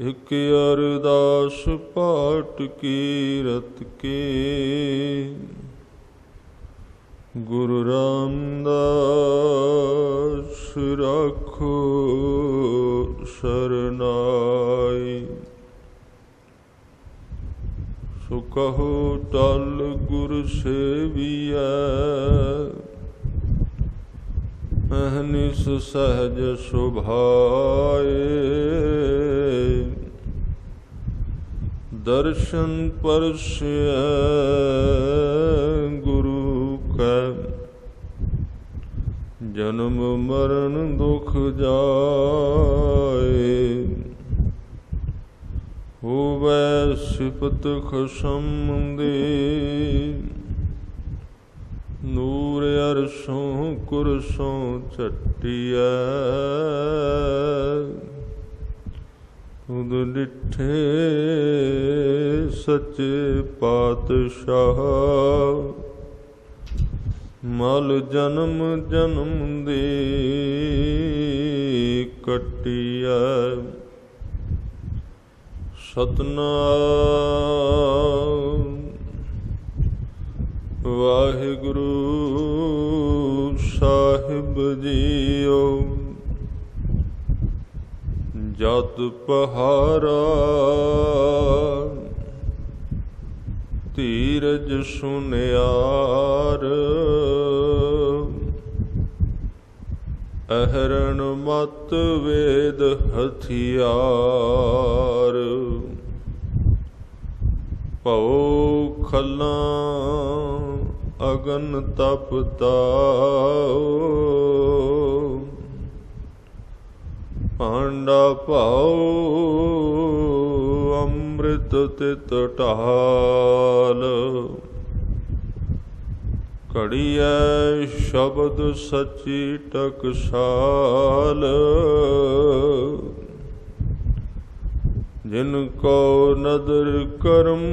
ਇਕ ਅਰਦਾਸ ਪਾਟ ਕੀਰਤ ਕੇ। ਗੁਰੂ ਰਾਮਦਾਸ ਰਾਖੋ ਸਰਨਾਈ। ਸੋ ਕਹੋ ਟਲ ਗੁਰ ਸੇਵੀਐ। ਅਹਨਿਸ ਸਹਜ ਸੁਭਾਏ। ਦਰਸ਼ਨ ਪਰਸਿਐ ਗੁਰੂ ਕੈ। ਜਨਮ ਮਰਨ ਦੁਖ ਜਾਏ। ਹੋਵੈ ਸਿਫਤ ਖਸਮ ਦੇ। ਨੂਰ ਅਰਸ਼ੋਂ ਕੁਰਸੋਂ ਛੱਟਿਆ ਤੁਧ ਡਿਠੇ ਸੱਚੇ ਪਾਤਸ਼ਾਹ। ਮਲ ਜਨਮ ਜਨਮ ਦੇ ਕਟਿਐ। ਸਤਨਾਮ ਵਾਹਿਗੁਰੂ ਸਾਹਿਬ ਜੀਓ। ਜਤ ਪਹਾਰਾ ਧੀਰਜ ਸੁਨਿਆਰ ਅਹਰਣ ਮਤ ਵੇਦ ਹਥਿਆਰ। ਭਉ ਖਲਾਂ ਅਗਨ ਤਪਤਾਓ ਪਾਂਡਾ ਭਾਉ, ਅੰਮ੍ਰਿਤ ਤਿਤ ਢਾਲ। ਘੜੀਐ ਸ਼ਬਦ ਸਚੀ ਟਕਸਾਲ। ਜਿਨ ਕੋ ਨਦਰ ਕਰਮ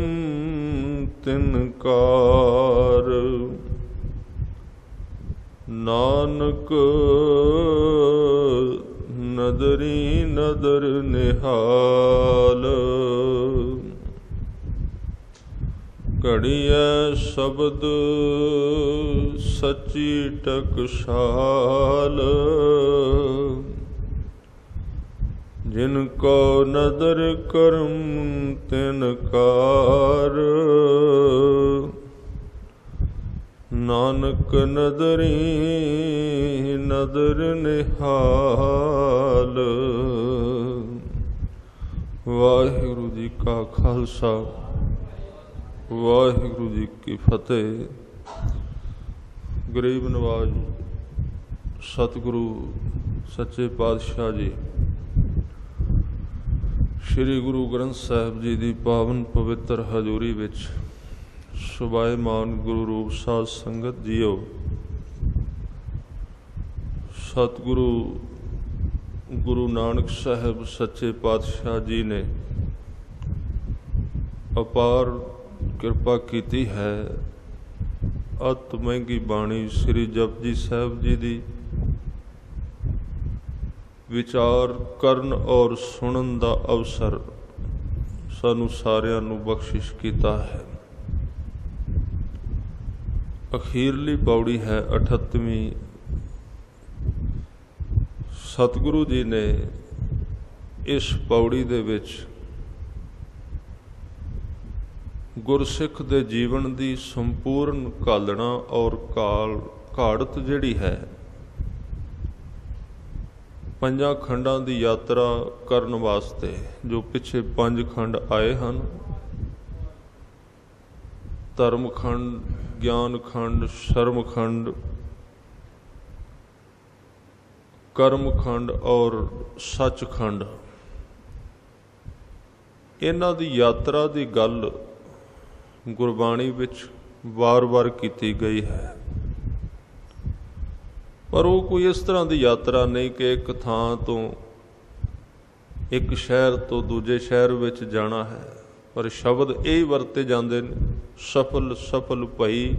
ਤਿਨ ਕਾਰ। ਨਾਨਕ ਨਦਰੀ ਨਦਰ ਨਿਹਾਲ। ਘੜੀਐ ਸ਼ਬਦ ਸੱਚੀ ਟਕਸਾਲ। ਜਿਨ ਕੋ ਨਦਰ ਕਰਮ, ਤਿਨ ਕਾਰ। ਨਾਨਕ ਨਦਰੀ, ਨਦਰ ਨਿਹਾਲ। ਵਾਹਿਗੁਰੂ ਜੀ ਕਾ ਖਾਲਸਾ, ਵਾਹਿਗੁਰੂ ਜੀ ਕੀ ਫਤਿਹ। ਗਰੀਬ ਨਵਾਜ, ਸਤਿਗੁਰੂ ਸੱਚੇ ਪਾਤਸ਼ਾਹ ਜੀ ਸ੍ਰੀ ਗੁਰੂ ਗ੍ਰੰਥ ਸਾਹਿਬ ਜੀ ਦੀ ਪਾਵਨ ਪਵਿੱਤਰ ਹਜ਼ੂਰੀ ਵਿੱਚ ਸੁਭਾਏਮਾਨ ਗੁਰੂ ਰੂਪ ਸਾਧ ਸੰਗਤ ਜੀਓ। ਸਤਿਗੁਰੂ ਗੁਰੂ ਨਾਨਕ ਸਾਹਿਬ ਸੱਚੇ ਪਾਤਸ਼ਾਹ ਜੀ ਨੇ ਅਪਾਰ ਕਿਰਪਾ ਕੀਤੀ ਹੈ। ਅਤ ਮਹਿੰਗੀ ਬਾਣੀ ਸ੍ਰੀ ਜਪਜੀ ਸਾਹਿਬ ਜੀ ਦੀ ਵਿਚਾਰ ਕਰਨ ਔਰ ਸੁਣਨ ਦਾ ਅਵਸਰ ਸਾਨੂੰ ਸਾਰਿਆਂ ਨੂੰ ਬਖਸ਼ਿਸ਼ ਕੀਤਾ ਹੈ। ਅਖੀਰਲੀ ਪੌੜੀ ਹੈ 38ਵੀਂ ਸਤਿਗੁਰੂ ਜੀ ਨੇ ਇਸ ਪੌੜੀ ਦੇ ਵਿੱਚ ਗੁਰਸਿੱਖ ਦੇ ਜੀਵਨ ਦੀ ਸੰਪੂਰਨ ਕਾਲਣਾ ਔਰ ਕਾਲ ਘਾੜਤ ਜਿਹੜੀ ਹੈ ਪੰਜਾਂ ਖੰਡਾਂ ਦੀ ਯਾਤਰਾ ਕਰਨ ਵਾਸਤੇ ਜੋ ਪਿੱਛੇ ਪੰਜ ਖੰਡ ਆਏ ਹਨ ਧਰਮ ਖੰਡ ਗਿਆਨ ਖੰਡ ਸ਼ਰਮ ਖੰਡ ਕਰਮ ਖੰਡ ਔਰ ਸੱਚ ਖੰਡ ਇਹਨਾਂ ਦੀ ਯਾਤਰਾ ਦੀ ਗੱਲ ਗੁਰਬਾਣੀ ਵਿੱਚ ਵਾਰ-ਵਾਰ ਕੀਤੀ ਗਈ ਹੈ। ਪਰ ਉਹ ਕੋਈ ਇਸ ਤਰ੍ਹਾਂ ਦੀ ਯਾਤਰਾ ਨਹੀਂ ਕਿ ਇੱਕ ਥਾਂ ਤੋਂ ਇੱਕ ਸ਼ਹਿਰ ਤੋਂ ਦੂਜੇ ਸ਼ਹਿਰ ਵਿੱਚ ਜਾਣਾ ਹੈ। ਪਰ ਸ਼ਬਦ ਇਹ ਵਰਤੇ ਜਾਂਦੇ ਨੇ, ਸਫਲ ਸਫਲ ਭਈ,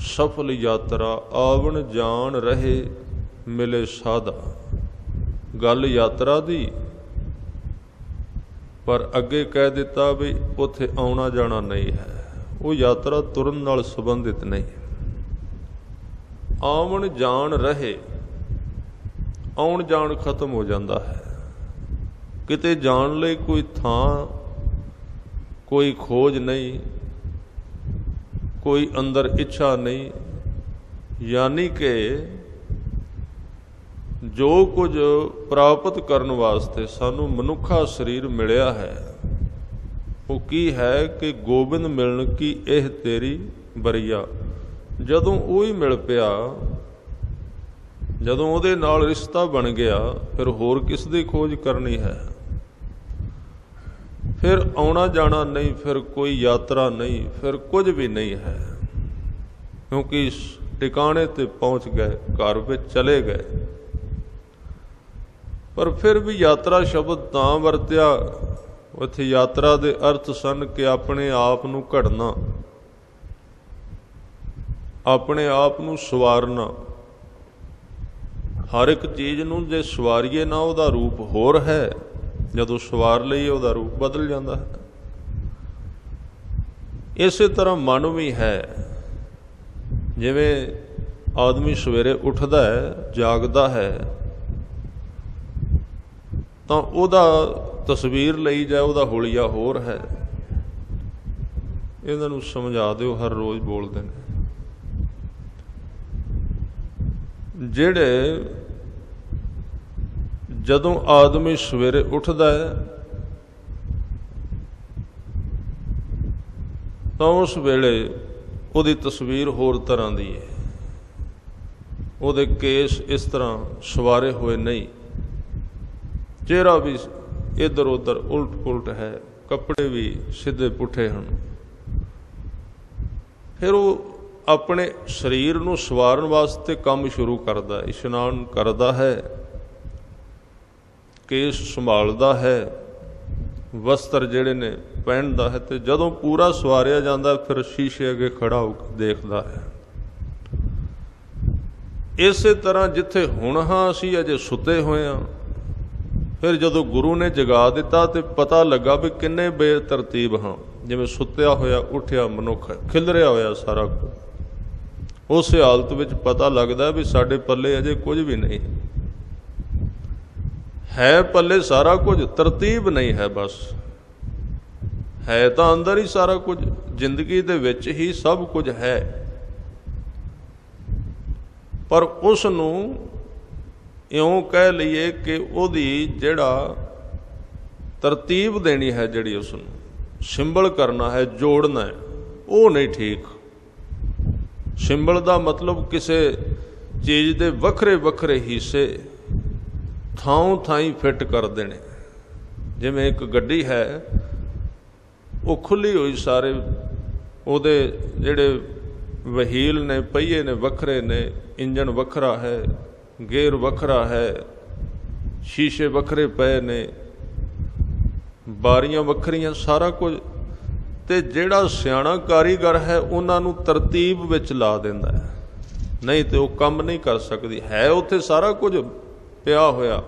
ਸਫਲ ਯਾਤਰਾ, ਆਵਣ ਜਾਣ ਰਹੇ, ਮਿਲੇ ਸਾਧਾ। ਗੱਲ ਯਾਤਰਾ ਦੀ, ਪਰ ਅੱਗੇ ਕਹਿ ਦਿੱਤਾ ਵੀ ਉੱਥੇ ਆਉਣਾ ਜਾਣਾ ਨਹੀਂ ਹੈ। ਉਹ ਯਾਤਰਾ ਤੁਰਨ ਨਾਲ ਸੰਬੰਧਿਤ ਨਹੀਂ। ਆਉਣ ਜਾਣ ਰਹੇ, ਆਉਣ ਜਾਣ ਖਤਮ ਹੋ ਜਾਂਦਾ ਹੈ। ਕਿਤੇ ਜਾਣ ਲਈ ਕੋਈ ਥਾਂ, ਕੋਈ ਖੋਜ ਨਹੀਂ, ਕੋਈ ਅੰਦਰ ਇੱਛਾ ਨਹੀਂ, ਯਾਨੀ ਕਿ ਜੋ ਕੁਝ ਪ੍ਰਾਪਤ ਕਰਨ ਵਾਸਤੇ ਸਾਨੂੰ ਮਨੁੱਖਾ ਸਰੀਰ ਮਿਲਿਆ ਹੈ, ਉਹ ਕੀ ਹੈ ਕਿ ਗੋਬਿੰਦ ਮਿਲਣ ਕੀ ਇਹ ਤੇਰੀ ਬਰੀਆ? ਜਦੋਂ ਉਹ ਹੀ ਮਿਲ ਪਿਆ, ਜਦੋਂ ਉਹਦੇ ਨਾਲ ਰਿਸ਼ਤਾ ਬਣ ਗਿਆ, ਫਿਰ ਹੋਰ ਕਿਸ ਦੀ ਖੋਜ ਕਰਨੀ ਹੈ? ਫਿਰ ਆਉਣਾ ਜਾਣਾ ਨਹੀਂ, ਫਿਰ ਕੋਈ ਯਾਤਰਾ ਨਹੀਂ, ਫਿਰ ਕੁਝ ਵੀ ਨਹੀਂ ਹੈ। ਕਿਉਂਕਿ ਟਿਕਾਣੇ ਤੇ ਪਹੁੰਚ ਗਏ, ਘਰ ਵਿੱਚ ਚਲੇ ਗਏ। ਪਰ ਫਿਰ ਵੀ ਯਾਤਰਾ ਸ਼ਬਦ ਤਾਂ ਵਰਤਿਆ, ਉੱਥੇ ਯਾਤਰਾ ਦੇ ਅਰਥ ਸਨ ਕਿ ਆਪਣੇ ਆਪ ਨੂੰ ਘੜਨਾ। ਆਪਣੇ ਆਪ ਨੂੰ ਸਵਾਰਨਾ। ਹਰ ਇੱਕ ਚੀਜ਼ ਨੂੰ ਜੇ ਸਵਾਰੀਏ ਨਾ, ਉਹਦਾ ਰੂਪ ਹੋਰ ਹੈ। ਜਦੋਂ ਸਵਾਰ ਲਈਏ, ਉਹਦਾ ਰੂਪ ਬਦਲ ਜਾਂਦਾ ਹੈ। ਇਸੇ ਤਰ੍ਹਾਂ ਮਨ ਵੀ ਹੈ। ਜਿਵੇਂ ਆਦਮੀ ਸਵੇਰੇ ਉੱਠਦਾ ਹੈ, ਜਾਗਦਾ ਹੈ, ਤਾਂ ਉਹਦਾ ਤਸਵੀਰ ਲਈ ਜਾਏ, ਉਹਦਾ ਹੋਲੀਆ ਹੋਰ ਹੈ। ਇਹਨਾਂ ਨੂੰ ਸਮਝਾ ਦਿਓ, ਹਰ ਰੋਜ਼ ਬੋਲਦੇ ਨੇ। ਜਿਹੜੇ ਜਦੋਂ ਆਦਮੀ ਸਵੇਰੇ ਉੱਠਦਾ ਹੈ, ਤਾਂ ਉਸ ਵੇਲੇ ਉਹਦੀ ਤਸਵੀਰ ਹੋਰ ਤਰ੍ਹਾਂ ਦੀ ਹੈ। ਉਹਦੇ ਕੇਸ ਇਸ ਤਰ੍ਹਾਂ ਸਵਾਰੇ ਹੋਏ ਨਹੀਂ। ਚਿਹਰਾ ਵੀ ਇੱਧਰ ਉੱਧਰ ਉਲਟ ਪੁਲਟ ਹੈ, ਕੱਪੜੇ ਵੀ ਸਿੱਧੇ ਪੁੱਠੇ ਹਨ। ਫਿਰ ਉਹ ਆਪਣੇ ਸਰੀਰ ਨੂੰ ਸਵਾਰਨ ਵਾਸਤੇ ਕੰਮ ਸ਼ੁਰੂ ਕਰਦਾ ਹੈ ਇਸ਼ਨਾਨ ਕਰਦਾ ਹੈ, ਕੇਸ ਸੰਭਾਲਦਾ ਹੈ, ਵਸਤਰ ਜਿਹੜੇ ਨੇ ਪਹਿਨਦਾ ਹੈ ਤੇ ਜਦੋਂ ਪੂਰਾ ਸਵਾਰਿਆ ਜਾਂਦਾ, ਫਿਰ ਸ਼ੀਸ਼ੇ ਅੱਗੇ ਖੜਾ ਹੋ ਕੇ ਦੇਖਦਾ ਹੈ। ਇਸੇ ਤਰ੍ਹਾਂ ਜਿੱਥੇ ਹੁਣ ਹਾਂ ਅਸੀਂ ਅਜੇ ਸੁੱਤੇ ਹੋਏ ਹਾਂ, ਫਿਰ ਜਦੋਂ ਗੁਰੂ ਨੇ ਜਗਾ ਦਿੱਤਾ ਤੇ ਪਤਾ ਲੱਗਾ ਵੀ ਕਿੰਨੇ ਬੇਤਰਤੀਬ ਹਾਂ, ਜਿਵੇਂ ਸੁੱਤਿਆ ਹੋਇਆ, ਉੱਠਿਆ ਮਨੁੱਖ, ਖਿਲਰਿਆ ਹੋਇਆ ਸਾਰਾ ਕੁਝ ਉਸ ਹਾਲਤ ਵਿੱਚ ਪਤਾ ਲੱਗਦਾ ਵੀ ਸਾਡੇ ਪੱਲੇ ਅਜੇ ਕੁਝ ਵੀ ਨਹੀਂ। ਹੈ ਪੱਲੇ ਸਾਰਾ ਕੁਝ, ਤਰਤੀਬ ਨਹੀਂ ਹੈ ਬਸ। ਹੈ ਤਾਂ ਅੰਦਰ ਹੀ ਸਾਰਾ ਕੁਝ, ਜ਼ਿੰਦਗੀ ਦੇ ਵਿੱਚ ਹੀ ਸਭ ਕੁਝ ਹੈ। ਪਰ ਉਸ ਨੂੰ ਇਉਂ ਕਹਿ ਲਈਏ ਕਿ ਉਹਦੀ ਜਿਹੜਾ ਤਰਤੀਬ ਦੇਣੀ ਹੈ, ਜਿਹੜੀ ਉਸ ਨੂੰ ਸਿੰਬਲ ਕਰਨਾ ਹੈ, ਜੋੜਨਾ ਹੈ, ਉਹ ਨਹੀਂ ਠੀਕ। ਸਿੰਬਲ ਦਾ ਮਤਲਬ ਕਿਸੇ ਚੀਜ਼ ਦੇ ਵੱਖਰੇ ਵੱਖਰੇ ਹਿੱਸੇ ਥਾਂ ਥਾਈ ਫਿੱਟ ਕਰ ਦੇਣੇ। ਜਿਵੇਂ ਇੱਕ ਗੱਡੀ ਹੈ, ਉਹ ਖੁੱਲੀ ਹੋਈ ਸਾਰੇ ਉਹਦੇ ਜਿਹੜੇ ਵਹੀਲ ਨੇ, ਪਹੀਏ ਨੇ ਵੱਖਰੇ ਨੇ ਇੰਜਨ ਵੱਖਰਾ ਹੈ, ਗੇਅਰ ਵੱਖਰਾ ਹੈ, ਸ਼ੀਸ਼ੇ ਵੱਖਰੇ ਪਏ ਨੇ, ਬਾਰੀਆਂ ਵੱਖਰੀਆਂ, ਸਾਰਾ ਕੁਝ ਤੇ ਜਿਹੜਾ ਸਿਆਣਾ ਕਾਰੀਗਰ ਹੈ, ਉਹਨਾਂ ਨੂੰ ਤਰਤੀਬ ਵਿੱਚ ਲਾ ਦਿੰਦਾ ਹੈ। ਨਹੀਂ ਤੇ ਉਹ ਕੰਮ ਨਹੀਂ ਕਰ ਸਕਦੀ। ਹੈ ਉੱਥੇ ਸਾਰਾ ਕੁਝ ਪਿਆ ਹੋਇਆ।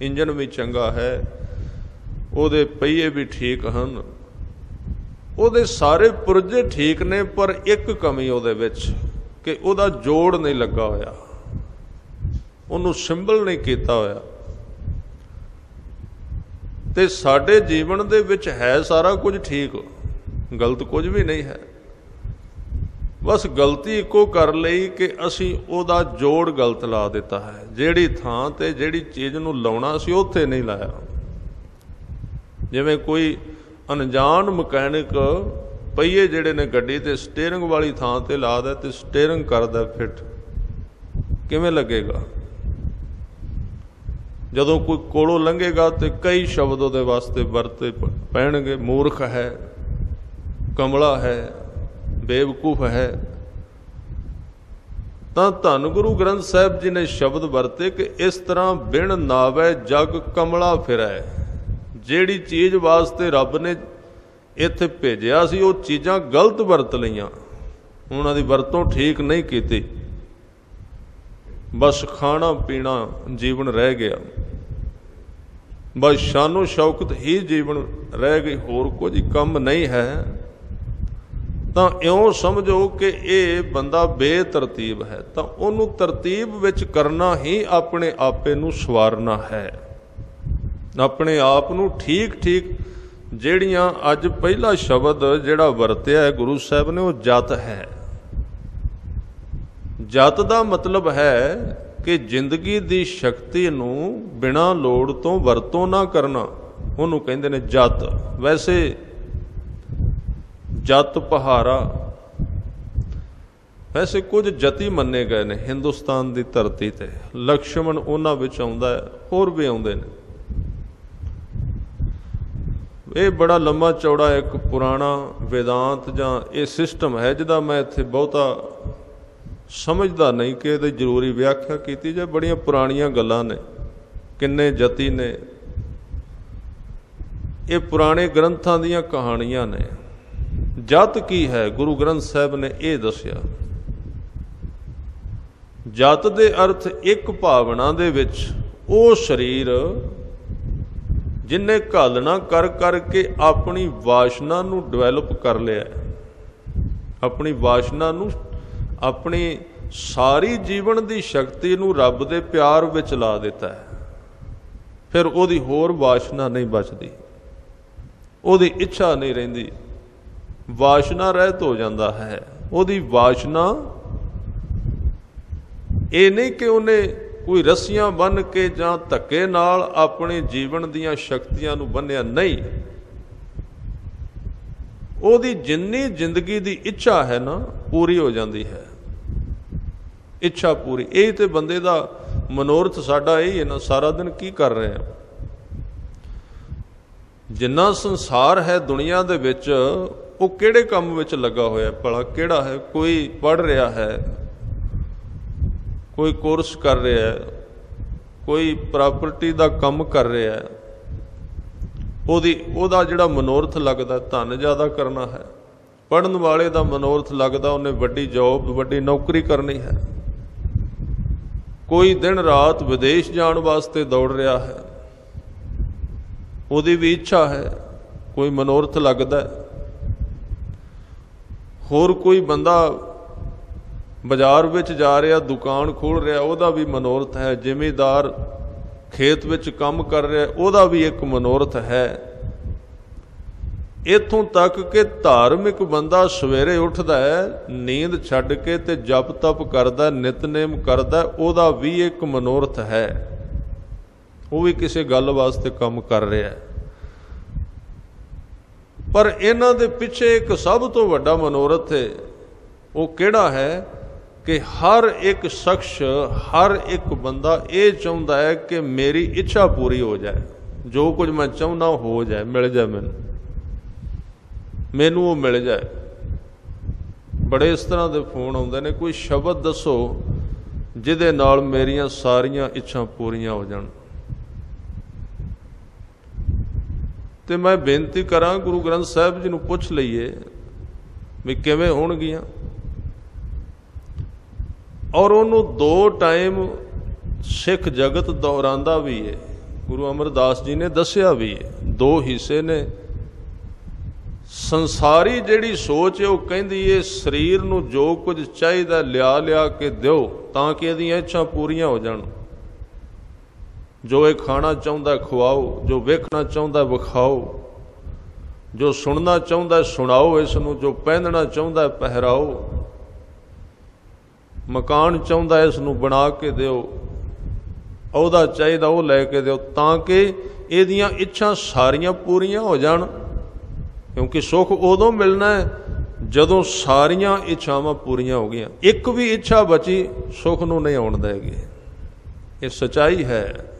ਇੰਜਨ ਵੀ ਚੰਗਾ ਹੈ, ਉਹਦੇ ਪਹੀਏ ਵੀ ਠੀਕ ਹਨ। ਉਹਦੇ ਸਾਰੇ ਪੁਰਜੇ ਠੀਕ ਨੇ, ਪਰ ਇੱਕ ਕਮੀ ਉਹਦੇ ਵਿੱਚ ਕਿ ਉਹਦਾ ਜੋੜ ਨਹੀਂ ਲੱਗਾ ਹੋਇਆ। ਉਹਨੂੰ ਸਿੰਬਲ ਨਹੀਂ ਕੀਤਾ ਹੋਇਆ। ਤੇ ਸਾਡੇ ਜੀਵਨ ਦੇ ਵਿੱਚ ਹੈ ਸਾਰਾ ਕੁਝ ਠੀਕ। ਗਲਤ ਕੁਝ ਵੀ ਨਹੀਂ ਹੈ। ਬਸ ਗਲਤੀ ਇੱਕੋ ਕਰ ਲਈ ਕਿ ਅਸੀਂ ਉਹਦਾ ਜੋੜ ਗਲਤ ਲਾ ਦਿੱਤਾ ਹੈ। ਜਿਹੜੀ ਥਾਂ ਤੇ ਜਿਹੜੀ ਚੀਜ਼ ਨੂੰ ਲਾਉਣਾ ਸੀ ਉੱਥੇ ਨਹੀਂ ਲਾਇਆ। ਜਿਵੇਂ ਕੋਈ ਅਣਜਾਣ ਮਕੈਨਿਕ ਪਹੀਏ ਜਿਹੜੇ ਨੇ ਗੱਡੀ ਤੇ ਸਟੀਅਰਿੰਗ ਵਾਲੀ ਥਾਂ ਤੇ ਲਾ ਦੇ ਤੇ ਸਟੀਅਰਿੰਗ ਕਰਦਾ ਫਿੱਟ। ਕਿਵੇਂ ਲੱਗੇਗਾ? ਜਦੋਂ ਕੋਈ ਕੋਲੋਂ ਲੰਘੇਗਾ ਤੇ ਕਈ ਸ਼ਬਦ ਉਹਦੇ ਵਾਸਤੇ ਵਰਤੇ ਪੈਣਗੇ, ਮੂਰਖ ਹੈ। ਕਮਲਾ ਹੈ, ਬੇਵਕੂਫ ਹੈ। ਤਾਂ ਧੰਨ ਗੁਰੂ ਗ੍ਰੰਥ ਸਾਹਿਬ ਜੀ ਨੇ ਸ਼ਬਦ ਵਰਤੇ ਕਿ ਇਸ ਤਰ੍ਹਾਂ ਬਿਨ ਨਾਵੇ ਜਗ ਕਮਲਾ ਫਿਰੈ। ਜਿਹੜੀ ਚੀਜ਼ ਵਾਸਤੇ ਰੱਬ ਨੇ ਇੱਥੇ ਭੇਜਿਆ ਸੀ, ਉਹ ਚੀਜ਼ਾਂ ਗਲਤ ਵਰਤ ਲਈਆਂ। ਉਹਨਾਂ ਦੀ ਵਰਤੋਂ ਠੀਕ ਨਹੀਂ ਕੀਤੀ। ਬਸ ਖਾਣਾ ਪੀਣਾ ਜੀਵਨ ਰਹਿ ਗਿਆ। ਬਸ ਸ਼ਾਨੋ ਸ਼ੌਕਤ ਹੀ ਜੀਵਨ ਰਹਿ ਗਈ, ਹੋਰ ਕੁਝ ਕੰਮ ਨਹੀਂ ਹੈ। ਤਾਂ ਇਉਂ ਸਮਝੋ ਕਿ ਇਹ ਬੰਦਾ ਬੇਤਰਤੀਬ ਹੈ, ਤਾਂ ਉਹਨੂੰ ਤਰਤੀਬ ਵਿੱਚ ਕਰਨਾ ਹੀ ਆਪਣੇ ਆਪੇ ਨੂੰ ਸਵਾਰਨਾ ਹੈ। ਆਪਣੇ ਆਪ ਨੂੰ ਠੀਕ ਠੀਕ ਜਿਹੜੀਆਂ ਅੱਜ ਪਹਿਲਾ ਸ਼ਬਦ ਜਿਹੜਾ ਵਰਤਿਆ ਹੈ ਗੁਰੂ ਸਾਹਿਬ ਨੇ, ਉਹ ਜਤ ਹੈ। ਜਤ ਦਾ ਮਤਲਬ ਹੈ ਕਿ ਜ਼ਿੰਦਗੀ ਦੀ ਸ਼ਕਤੀ ਨੂੰ ਬਿਨਾਂ ਲੋੜ ਤੋਂ ਵਰਤੋਂ ਨਾ ਕਰਨਾ। ਉਹਨੂੰ ਕਹਿੰਦੇ ਨੇ ਜਤ। ਵੈਸੇ ਜਤ ਪਹਾਰਾ। ਵੈਸੇ ਕੁਝ ਜਤੀ ਮੰਨੇ ਗਏ ਨੇ ਹਿੰਦੁਸਤਾਨ ਦੀ ਧਰਤੀ ਤੇ। ਲక్ష్మణ ਉਹਨਾਂ ਵਿੱਚ ਆਉਂਦਾ ਹੈ, ਹੋਰ ਵੀ ਆਉਂਦੇ ਨੇ। ਇਹ ਬੜਾ ਲੰਮਾ ਚੌੜਾ ਇੱਕ ਪੁਰਾਣਾ ਵੇਦਾਂਤ ਜਾਂ ਇਹ ਸਿਸਟਮ ਹੈ ਜਿਹਦਾ ਮੈਂ ਇੱਥੇ ਬਹੁਤਾ ਸਮਝਦਾ ਨਹੀਂ ਕਿ ਇਹਦੀ ਜ਼ਰੂਰੀ ਵਿਆਖਿਆ ਕੀਤੀ ਜਾਂ ਬੜੀਆਂ ਪੁਰਾਣੀਆਂ ਗੱਲਾਂ ਨੇ, ਕਿੰਨੇ ਜਤੀ ਨੇ। ਇਹ ਪੁਰਾਣੇ ਗ੍ਰੰਥਾਂ ਦੀਆਂ ਕਹਾਣੀਆਂ ਨੇ। ਜਤ ਕੀ ਹੈ ਗੁਰੂ ਗ੍ਰੰਥ ਸਾਹਿਬ ਨੇ ਇਹ ਦੱਸਿਆ, ਜਤ ਦੇ ਅਰਥ ਇੱਕ ਭਾਵਨਾ ਦੇ ਵਿੱਚ ਉਹ ਸਰੀਰ ਜਿਨੇ ਘਾਲਣਾ ਕਰ ਕਰਕੇ ਆਪਣੀ ਵਾਸ਼ਨਾ ਨੂੰ ਡਿਵੈਲਪ ਕਰ ਲਿਆ ਆਪਣੀ ਵਾਸ਼ਨਾ ਨੂੰ, ਆਪਣੀ ਸਾਰੀ ਜੀਵਨ ਦੀ ਸ਼ਕਤੀ ਨੂੰ ਰੱਬ ਦੇ ਪਿਆਰ ਵਿੱਚ ਲਾ ਦਿੱਤਾ ਹੈ। ਫਿਰ ਉਹਦੀ ਹੋਰ ਵਾਸ਼ਨਾ ਨਹੀਂ ਬਚਦੀ, ਉਹਦੀ ਇੱਛਾ ਨਹੀਂ ਰਹਿੰਦੀ। ਵਾਸ਼ਨਾ ਰਹਿਤ ਹੋ ਜਾਂਦਾ ਹੈ। ਉਹਦੀ ਵਾਸ਼ਨਾ ਇਹ ਨਹੀਂ ਕਿ ਉਹਨੇ ਕੋਈ ਰੱਸੀਆਂ ਬੰਨ ਕੇ ਜਾਂ ਧੱਕੇ ਨਾਲ ਆਪਣੇ ਜੀਵਨ ਦੀਆਂ ਸ਼ਕਤੀਆਂ ਨੂੰ ਬੰਨਿਆ, ਨਹੀਂ। ਉਹਦੀ ਜਿੰਨੀ ਜ਼ਿੰਦਗੀ ਦੀ ਇੱਛਾ ਹੈ ਨਾ, ਪੂਰੀ ਹੋ ਜਾਂਦੀ ਹੈ। ਇੱਛਾ ਪੂਰੀ। ਇਹ ਤੇ ਬੰਦੇ ਦਾ ਮਨੋਰਥ ਸਾਡਾ ਇਹ ਹੈ ਨਾ, ਸਾਰਾ ਦਿਨ ਕੀ ਕਰ ਰਹੇ ਆ? ਜਿੰਨਾ ਸੰਸਾਰ ਹੈ ਦੁਨੀਆ ਦੇ ਵਿੱਚ ਉਹ ਕਿਹੜੇ ਕੰਮ ਵਿੱਚ ਲੱਗਾ ਹੋਇਆ ਭਲਾ ਕਿਹੜਾ ਹੈ? ਕੋਈ ਪੜ ਰਿਹਾ ਹੈ? ਕੋਈ ਕੋਰਸ ਕਰ ਰਿਹਾ ਹੈ? ਕੋਈ ਪ੍ਰਾਪਰਟੀ ਦਾ ਕੰਮ ਕਰ ਰਿਹਾ ਹੈ? ਉਹਦੀ, ਉਹਦਾ ਜਿਹੜਾ ਮਨੋਰਥ ਲੱਗਦਾ ਧਨ ਜ਼ਿਆਦਾ ਕਰਨਾ ਹੈ। ਪੜਨ ਵਾਲੇ ਦਾ ਮਨੋਰਥ ਲੱਗਦਾ, ਉਹਨੇ ਵੱਡੀ ਜੌਬ ਵੱਡੀ ਨੌਕਰੀ ਕਰਨੀ ਹੈ। ਕੋਈ ਦਿਨ ਰਾਤ ਵਿਦੇਸ਼ ਜਾਣ ਵਾਸਤੇ ਦੌੜ ਰਿਹਾ ਹੈ। ਉਹਦੀ ਵੀ ਇੱਛਾ ਹੈ, ਕੋਈ ਮਨੋਰਥ ਲੱਗਦਾ ਹੋਰ ਕੋਈ ਬੰਦਾ ਬਾਜ਼ਾਰ ਵਿੱਚ ਜਾ ਰਿਹਾ, ਦੁਕਾਨ ਖੋਲ ਰਿਹਾ, ਉਹਦਾ ਵੀ ਮਨੋਰਥ ਹੈ। ਜ਼ਿਮੀਦਾਰ ਖੇਤ ਵਿੱਚ ਕੰਮ ਕਰ ਰਿਹਾ, ਉਹਦਾ ਵੀ ਇੱਕ ਮਨੋਰਥ ਹੈ। ਇਥੋਂ ਤੱਕ ਕਿ ਧਾਰਮਿਕ ਬੰਦਾ ਸਵੇਰੇ ਉੱਠਦਾ ਹੈ, ਨੀਂਦ ਛੱਡ ਕੇ ਤੇ ਜਪ ਤਪ ਕਰਦਾ, ਨਿਤਨੇਮ ਕਰਦਾ, ਉਹਦਾ ਵੀ ਇੱਕ ਮਨੋਰਥ ਹੈ। ਉਹ ਵੀ ਕਿਸੇ ਗੱਲ ਵਾਸਤੇ ਕੰਮ ਕਰ ਰਿਹਾ ਹੈ। ਪਰ ਇਹਨਾਂ ਦੇ ਪਿੱਛੇ ਇੱਕ ਸਭ ਤੋਂ ਵੱਡਾ ਮਨੋਰਥ ਹੈ, ਉਹ ਕਿਹੜਾ ਹੈ ਕਿ ਹਰ ਇੱਕ ਸ਼ਖਸ, ਹਰ ਇੱਕ ਬੰਦਾ ਇਹ ਚਾਹੁੰਦਾ ਹੈ ਕਿ ਮੇਰੀ ਇੱਛਾ ਪੂਰੀ ਹੋ ਜਾਏ, ਜੋ ਕੁਝ ਮੈਂ ਚਾਹੁੰਦਾ ਹੋ ਜਾਏ, ਮਿਲ ਜਾਏ ਮੈਨੂੰ। ਮੈਨੂੰ ਉਹ ਮਿਲ ਜਾਏ। ਬੜੇ ਇਸ ਤਰ੍ਹਾਂ ਦੇ ਫੋਨ ਆਉਂਦੇ ਨੇ, ਕੋਈ ਸ਼ਬਦ ਦੱਸੋ ਜਿਹਦੇ ਨਾਲ ਮੇਰੀਆਂ ਸਾਰੀਆਂ ਇੱਛਾ ਪੂਰੀਆਂ ਹੋ ਜਾਣ। ਤੇ ਮੈਂ ਬੇਨਤੀ ਕਰਾਂ ਗੁਰੂ ਗ੍ਰੰਥ ਸਾਹਿਬ ਜੀ ਨੂੰ ਪੁੱਛ ਲਈਏ ਵੀ ਕਿਵੇਂ ਹੋਣਗੀਆਂ। ਔਰ ਉਹਨੂੰ ਦੋ ਟਾਈਮ ਸਿੱਖ ਜਗਤ ਦੁਹਰਾਉਂਦਾ ਵੀ ਏ, ਗੁਰੂ ਅਮਰਦਾਸ ਜੀ ਨੇ ਦੱਸਿਆ ਵੀ ਏ, ਦੋ ਹਿੱਸੇ ਨੇ। ਸੰਸਾਰੀ ਜਿਹੜੀ ਸੋਚ ਹੈ ਉਹ ਕਹਿੰਦੀ ਏ, ਸਰੀਰ ਨੂੰ ਜੋ ਕੁਝ ਚਾਹੀਦਾ ਲਿਆ ਲਿਆ ਕੇ ਦਿਓ, ਤਾਂ ਕਿ ਇਹਦੀਆਂ ਇੱਛਾ ਪੂਰੀਆਂ ਹੋ ਜਾਣ। ਜੋ ਇਹ ਖਾਣਾ ਚਾਹੁੰਦਾ ਖਵਾਓ, ਜੋ ਵੇਖਣਾ ਚਾਹੁੰਦਾ ਵਿਖਾਓ, ਜੋ ਸੁਣਨਾ ਚਾਹੁੰਦਾ ਸੁਣਾਓ, ਇਸ ਨੂੰ ਜੋ ਪਹਿਨਣਾ ਚਾਹੁੰਦਾ ਪਹਿਰਾਓ, ਮਕਾਨ ਚਾਹੁੰਦਾ ਇਸ ਨੂੰ ਬਣਾ ਕੇ ਦਿਓ, ਉਹਦਾ ਚਾਹੀਦਾ ਉਹ ਲੈ ਕੇ ਦਿਓ, ਤਾਂ ਕਿ ਇਹਦੀਆਂ ਇੱਛਾ ਸਾਰੀਆਂ ਪੂਰੀਆਂ ਹੋ ਜਾਣ। ਕਿਉਂਕਿ ਸੁੱਖ ਉਦੋਂ ਮਿਲਣਾ ਹੈ ਜਦੋਂ ਸਾਰੀਆਂ ਇੱਛਾਵਾਂ ਪੂਰੀਆਂ ਹੋ ਗਈਆਂ। ਇੱਕ ਵੀ ਇੱਛਾ ਬਚੀ, ਸੁੱਖ ਨੂੰ ਨਹੀਂ ਆਉਣ ਦੇਗੇ। ਇਹ ਸਚਾਈ ਹੈ।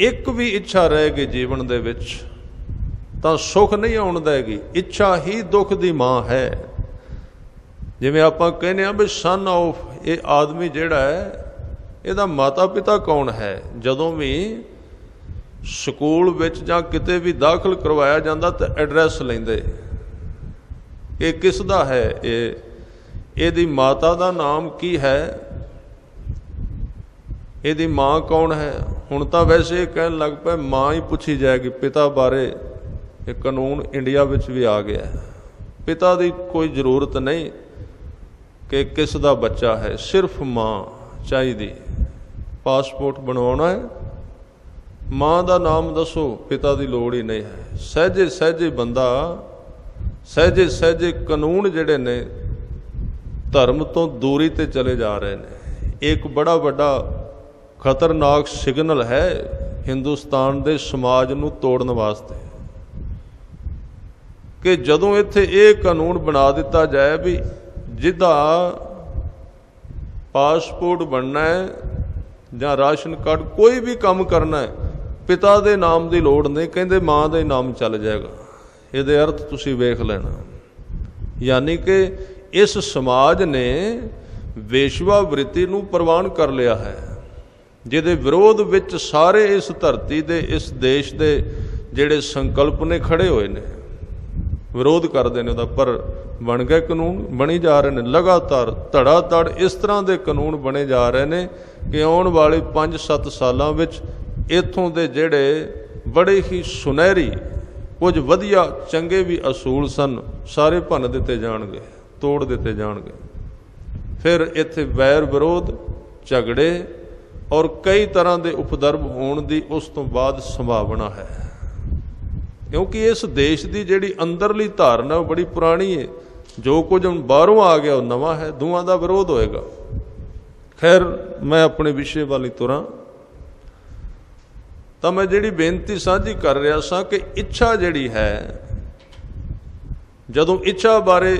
ਇੱਕ ਵੀ ਇੱਛਾ ਰਹਿ ਗਈ ਜੀਵਨ ਦੇ ਵਿੱਚ, ਤਾਂ ਸੁੱਖ ਨਹੀਂ ਆਉਣ ਦੇਗੀ। ਇੱਛਾ ਹੀ ਦੁੱਖ ਦੀ ਮਾਂ ਹੈ। ਜਿਵੇਂ ਆਪਾਂ ਕਹਿੰਦੇ ਆ ਵੀ ਸਨ ਆਫ ਇਹ ਆਦਮੀ ਜਿਹੜਾ ਹੈ, ਇਹਦਾ ਮਾਤਾ ਪਿਤਾ ਕੌਣ ਹੈ? ਜਦੋਂ ਵੀ ਸਕੂਲ ਵਿੱਚ ਜਾਂ ਕਿਤੇ ਵੀ ਦਾਖਲ ਕਰਵਾਇਆ ਜਾਂਦਾ ਤਾਂ ਐਡਰੈਸ ਲੈਂਦੇ। ਇਹ ਕਿਸ ਦਾ ਹੈ ਇਹ? ਇਹਦੀ ਮਾਤਾ ਦਾ ਨਾਮ ਕੀ ਹੈ? ਇਹਦੀ ਮਾਂ ਕੌਣ ਹੈ? ਹੁਣ ਤਾਂ ਵੈਸੇ ਇਹ ਕਹਿਣ ਲੱਗ ਪਏ ਮਾਂ ਹੀ ਪੁੱਛੀ ਜਾਏਗੀ, ਪਿਤਾ ਬਾਰੇ ਇਹ ਕਾਨੂੰਨ ਇੰਡੀਆ ਵਿੱਚ ਵੀ ਆ ਗਿਆ ਹੈ। ਪਿਤਾ ਦੀ ਕੋਈ ਜ਼ਰੂਰਤ ਨਹੀਂ ਕਿ ਕਿਸ ਦਾ ਬੱਚਾ ਹੈ, ਸਿਰਫ ਮਾਂ ਚਾਹੀਦੀ। ਪਾਸਪੋਰਟ ਬਣਵਾਉਣਾ ਹੈ। ਮਾਂ ਦਾ ਨਾਮ ਦੱਸੋ, ਪਿਤਾ ਦੀ ਲੋੜ ਹੀ ਨਹੀਂ ਹੈ। ਸਹਜੇ ਸਹਜੇ ਬੰਦਾ, ਸਹਜੇ ਸਹਜੇ ਕਾਨੂੰਨ ਜਿਹੜੇ ਨੇ ਧਰਮ ਤੋਂ ਦੂਰੀ ਤੇ ਚਲੇ ਜਾ ਰਹੇ ਨੇ। ਇੱਕ ਬੜਾ ਵੱਡਾ ਖਤਰਨਾਕ ਸਿਗਨਲ ਹੈ ਹਿੰਦੁਸਤਾਨ ਦੇ ਸਮਾਜ ਨੂੰ ਤੋੜਨ ਵਾਸਤੇ। ਕਿ ਜਦੋਂ ਇੱਥੇ ਇਹ ਕਾਨੂੰਨ ਬਣਾ ਦਿੱਤਾ ਜਾਏ ਵੀ ਜਿਹਦਾ ਪਾਸਪੋਰਟ ਬਣਨਾ ਹੈ ਜਾਂ ਰਾਸ਼ਨ ਕਾਰਡ ਕੋਈ ਵੀ ਕੰਮ ਕਰਨਾ ਹੈ, ਪਿਤਾ ਦੇ ਨਾਮ ਦੀ ਲੋੜ ਨਹੀਂ, ਕਹਿੰਦੇ ਮਾਂ ਦਾ ਹੀ ਨਾਮ ਚੱਲ ਜਾਏਗਾ। ਇਹਦੇ ਅਰਥ ਤੁਸੀਂ ਵੇਖ ਲੈਣਾ। ਯਾਨੀ ਕਿ ਇਸ ਸਮਾਜ ਨੇ ਵੇਸ਼ਵਾ ਵ੍ਰਿਤੀ ਨੂੰ ਪ੍ਰਵਾਨ ਕਰ ਲਿਆ ਹੈ। ਜਿਹਦੇ ਵਿਰੋਧ ਵਿੱਚ ਸਾਰੇ ਇਸ ਧਰਤੀ ਦੇ, ਇਸ ਦੇਸ਼ ਦੇ ਜਿਹੜੇ ਸੰਕਲਪ ਨੇ ਖੜੇ ਹੋਏ ਨੇ, ਵਿਰੋਧ ਕਰਦੇ ਨੇ ਉਹਦਾ, ਪਰ ਬਣ ਗਏ ਕਾਨੂੰਨ, ਬਣੀ ਜਾ ਰਹੇ ਨੇ, ਲਗਾਤਾਰ ਧੜਾ ਧੜ ਇਸ ਤਰ੍ਹਾਂ ਦੇ ਕਾਨੂੰਨ ਬਣੇ ਜਾ ਰਹੇ ਨੇ ਕਿ ਆਉਣ ਵਾਲੇ 5-7 ਸਾਲਾਂ ਵਿੱਚ ਇਥੋਂ ਦੇ ਜਿਹੜੇ ਬੜੇ ਹੀ ਸੁਨਹਿਰੀ, ਕੁਝ ਵਧੀਆ, ਚੰਗੇ ਵੀ ਅਸੂਲ ਸਨ, ਸਾਰੇ ਭੰਨ ਦਿੱਤੇ ਜਾਣਗੇ, ਤੋੜ ਦਿੱਤੇ ਜਾਣਗੇ। ਫਿਰ ਇੱਥੇ ਵੈਰ ਵਿਰੋਧ, ਝਗੜੇ ਔਰ ਕਈ ਤਰ੍ਹਾਂ ਦੇ ਉਪਦਰਵ ਹੋਣ ਦੀ ਉਸ ਤੋਂ ਬਾਅਦ ਸੰਭਾਵਨਾ ਹੈ। ਕਿਉਂਕਿ ਇਸ ਦੇਸ਼ ਦੀ ਜਿਹੜੀ ਅੰਦਰਲੀ ਧਾਰਨਾ ਉਹ ਬੜੀ ਪੁਰਾਣੀ ਹੈ ਜੋ ਕੁਝ ਹੁਣ ਬਾਹਰੋਂ ਆ ਗਿਆ ਉਹ ਨਵਾਂ ਹੈ, ਦੋਵਾਂ ਦਾ ਵਿਰੋਧ ਹੋਏਗਾ। ਖੈਰ, ਮੈਂ ਆਪਣੇ ਵਿਸ਼ੇ ਵਾਲੀ ਤੁਰਾਂ। ਤਾਂ ਮੈਂ ਜਿਹੜੀ ਬੇਨਤੀ ਸਾਂਝੀ ਕਰ ਰਿਹਾ ਸਾਂ ਕਿ ਇੱਛਾ ਜਿਹੜੀ ਹੈ, ਜਦੋਂ ਇੱਛਾ ਬਾਰੇ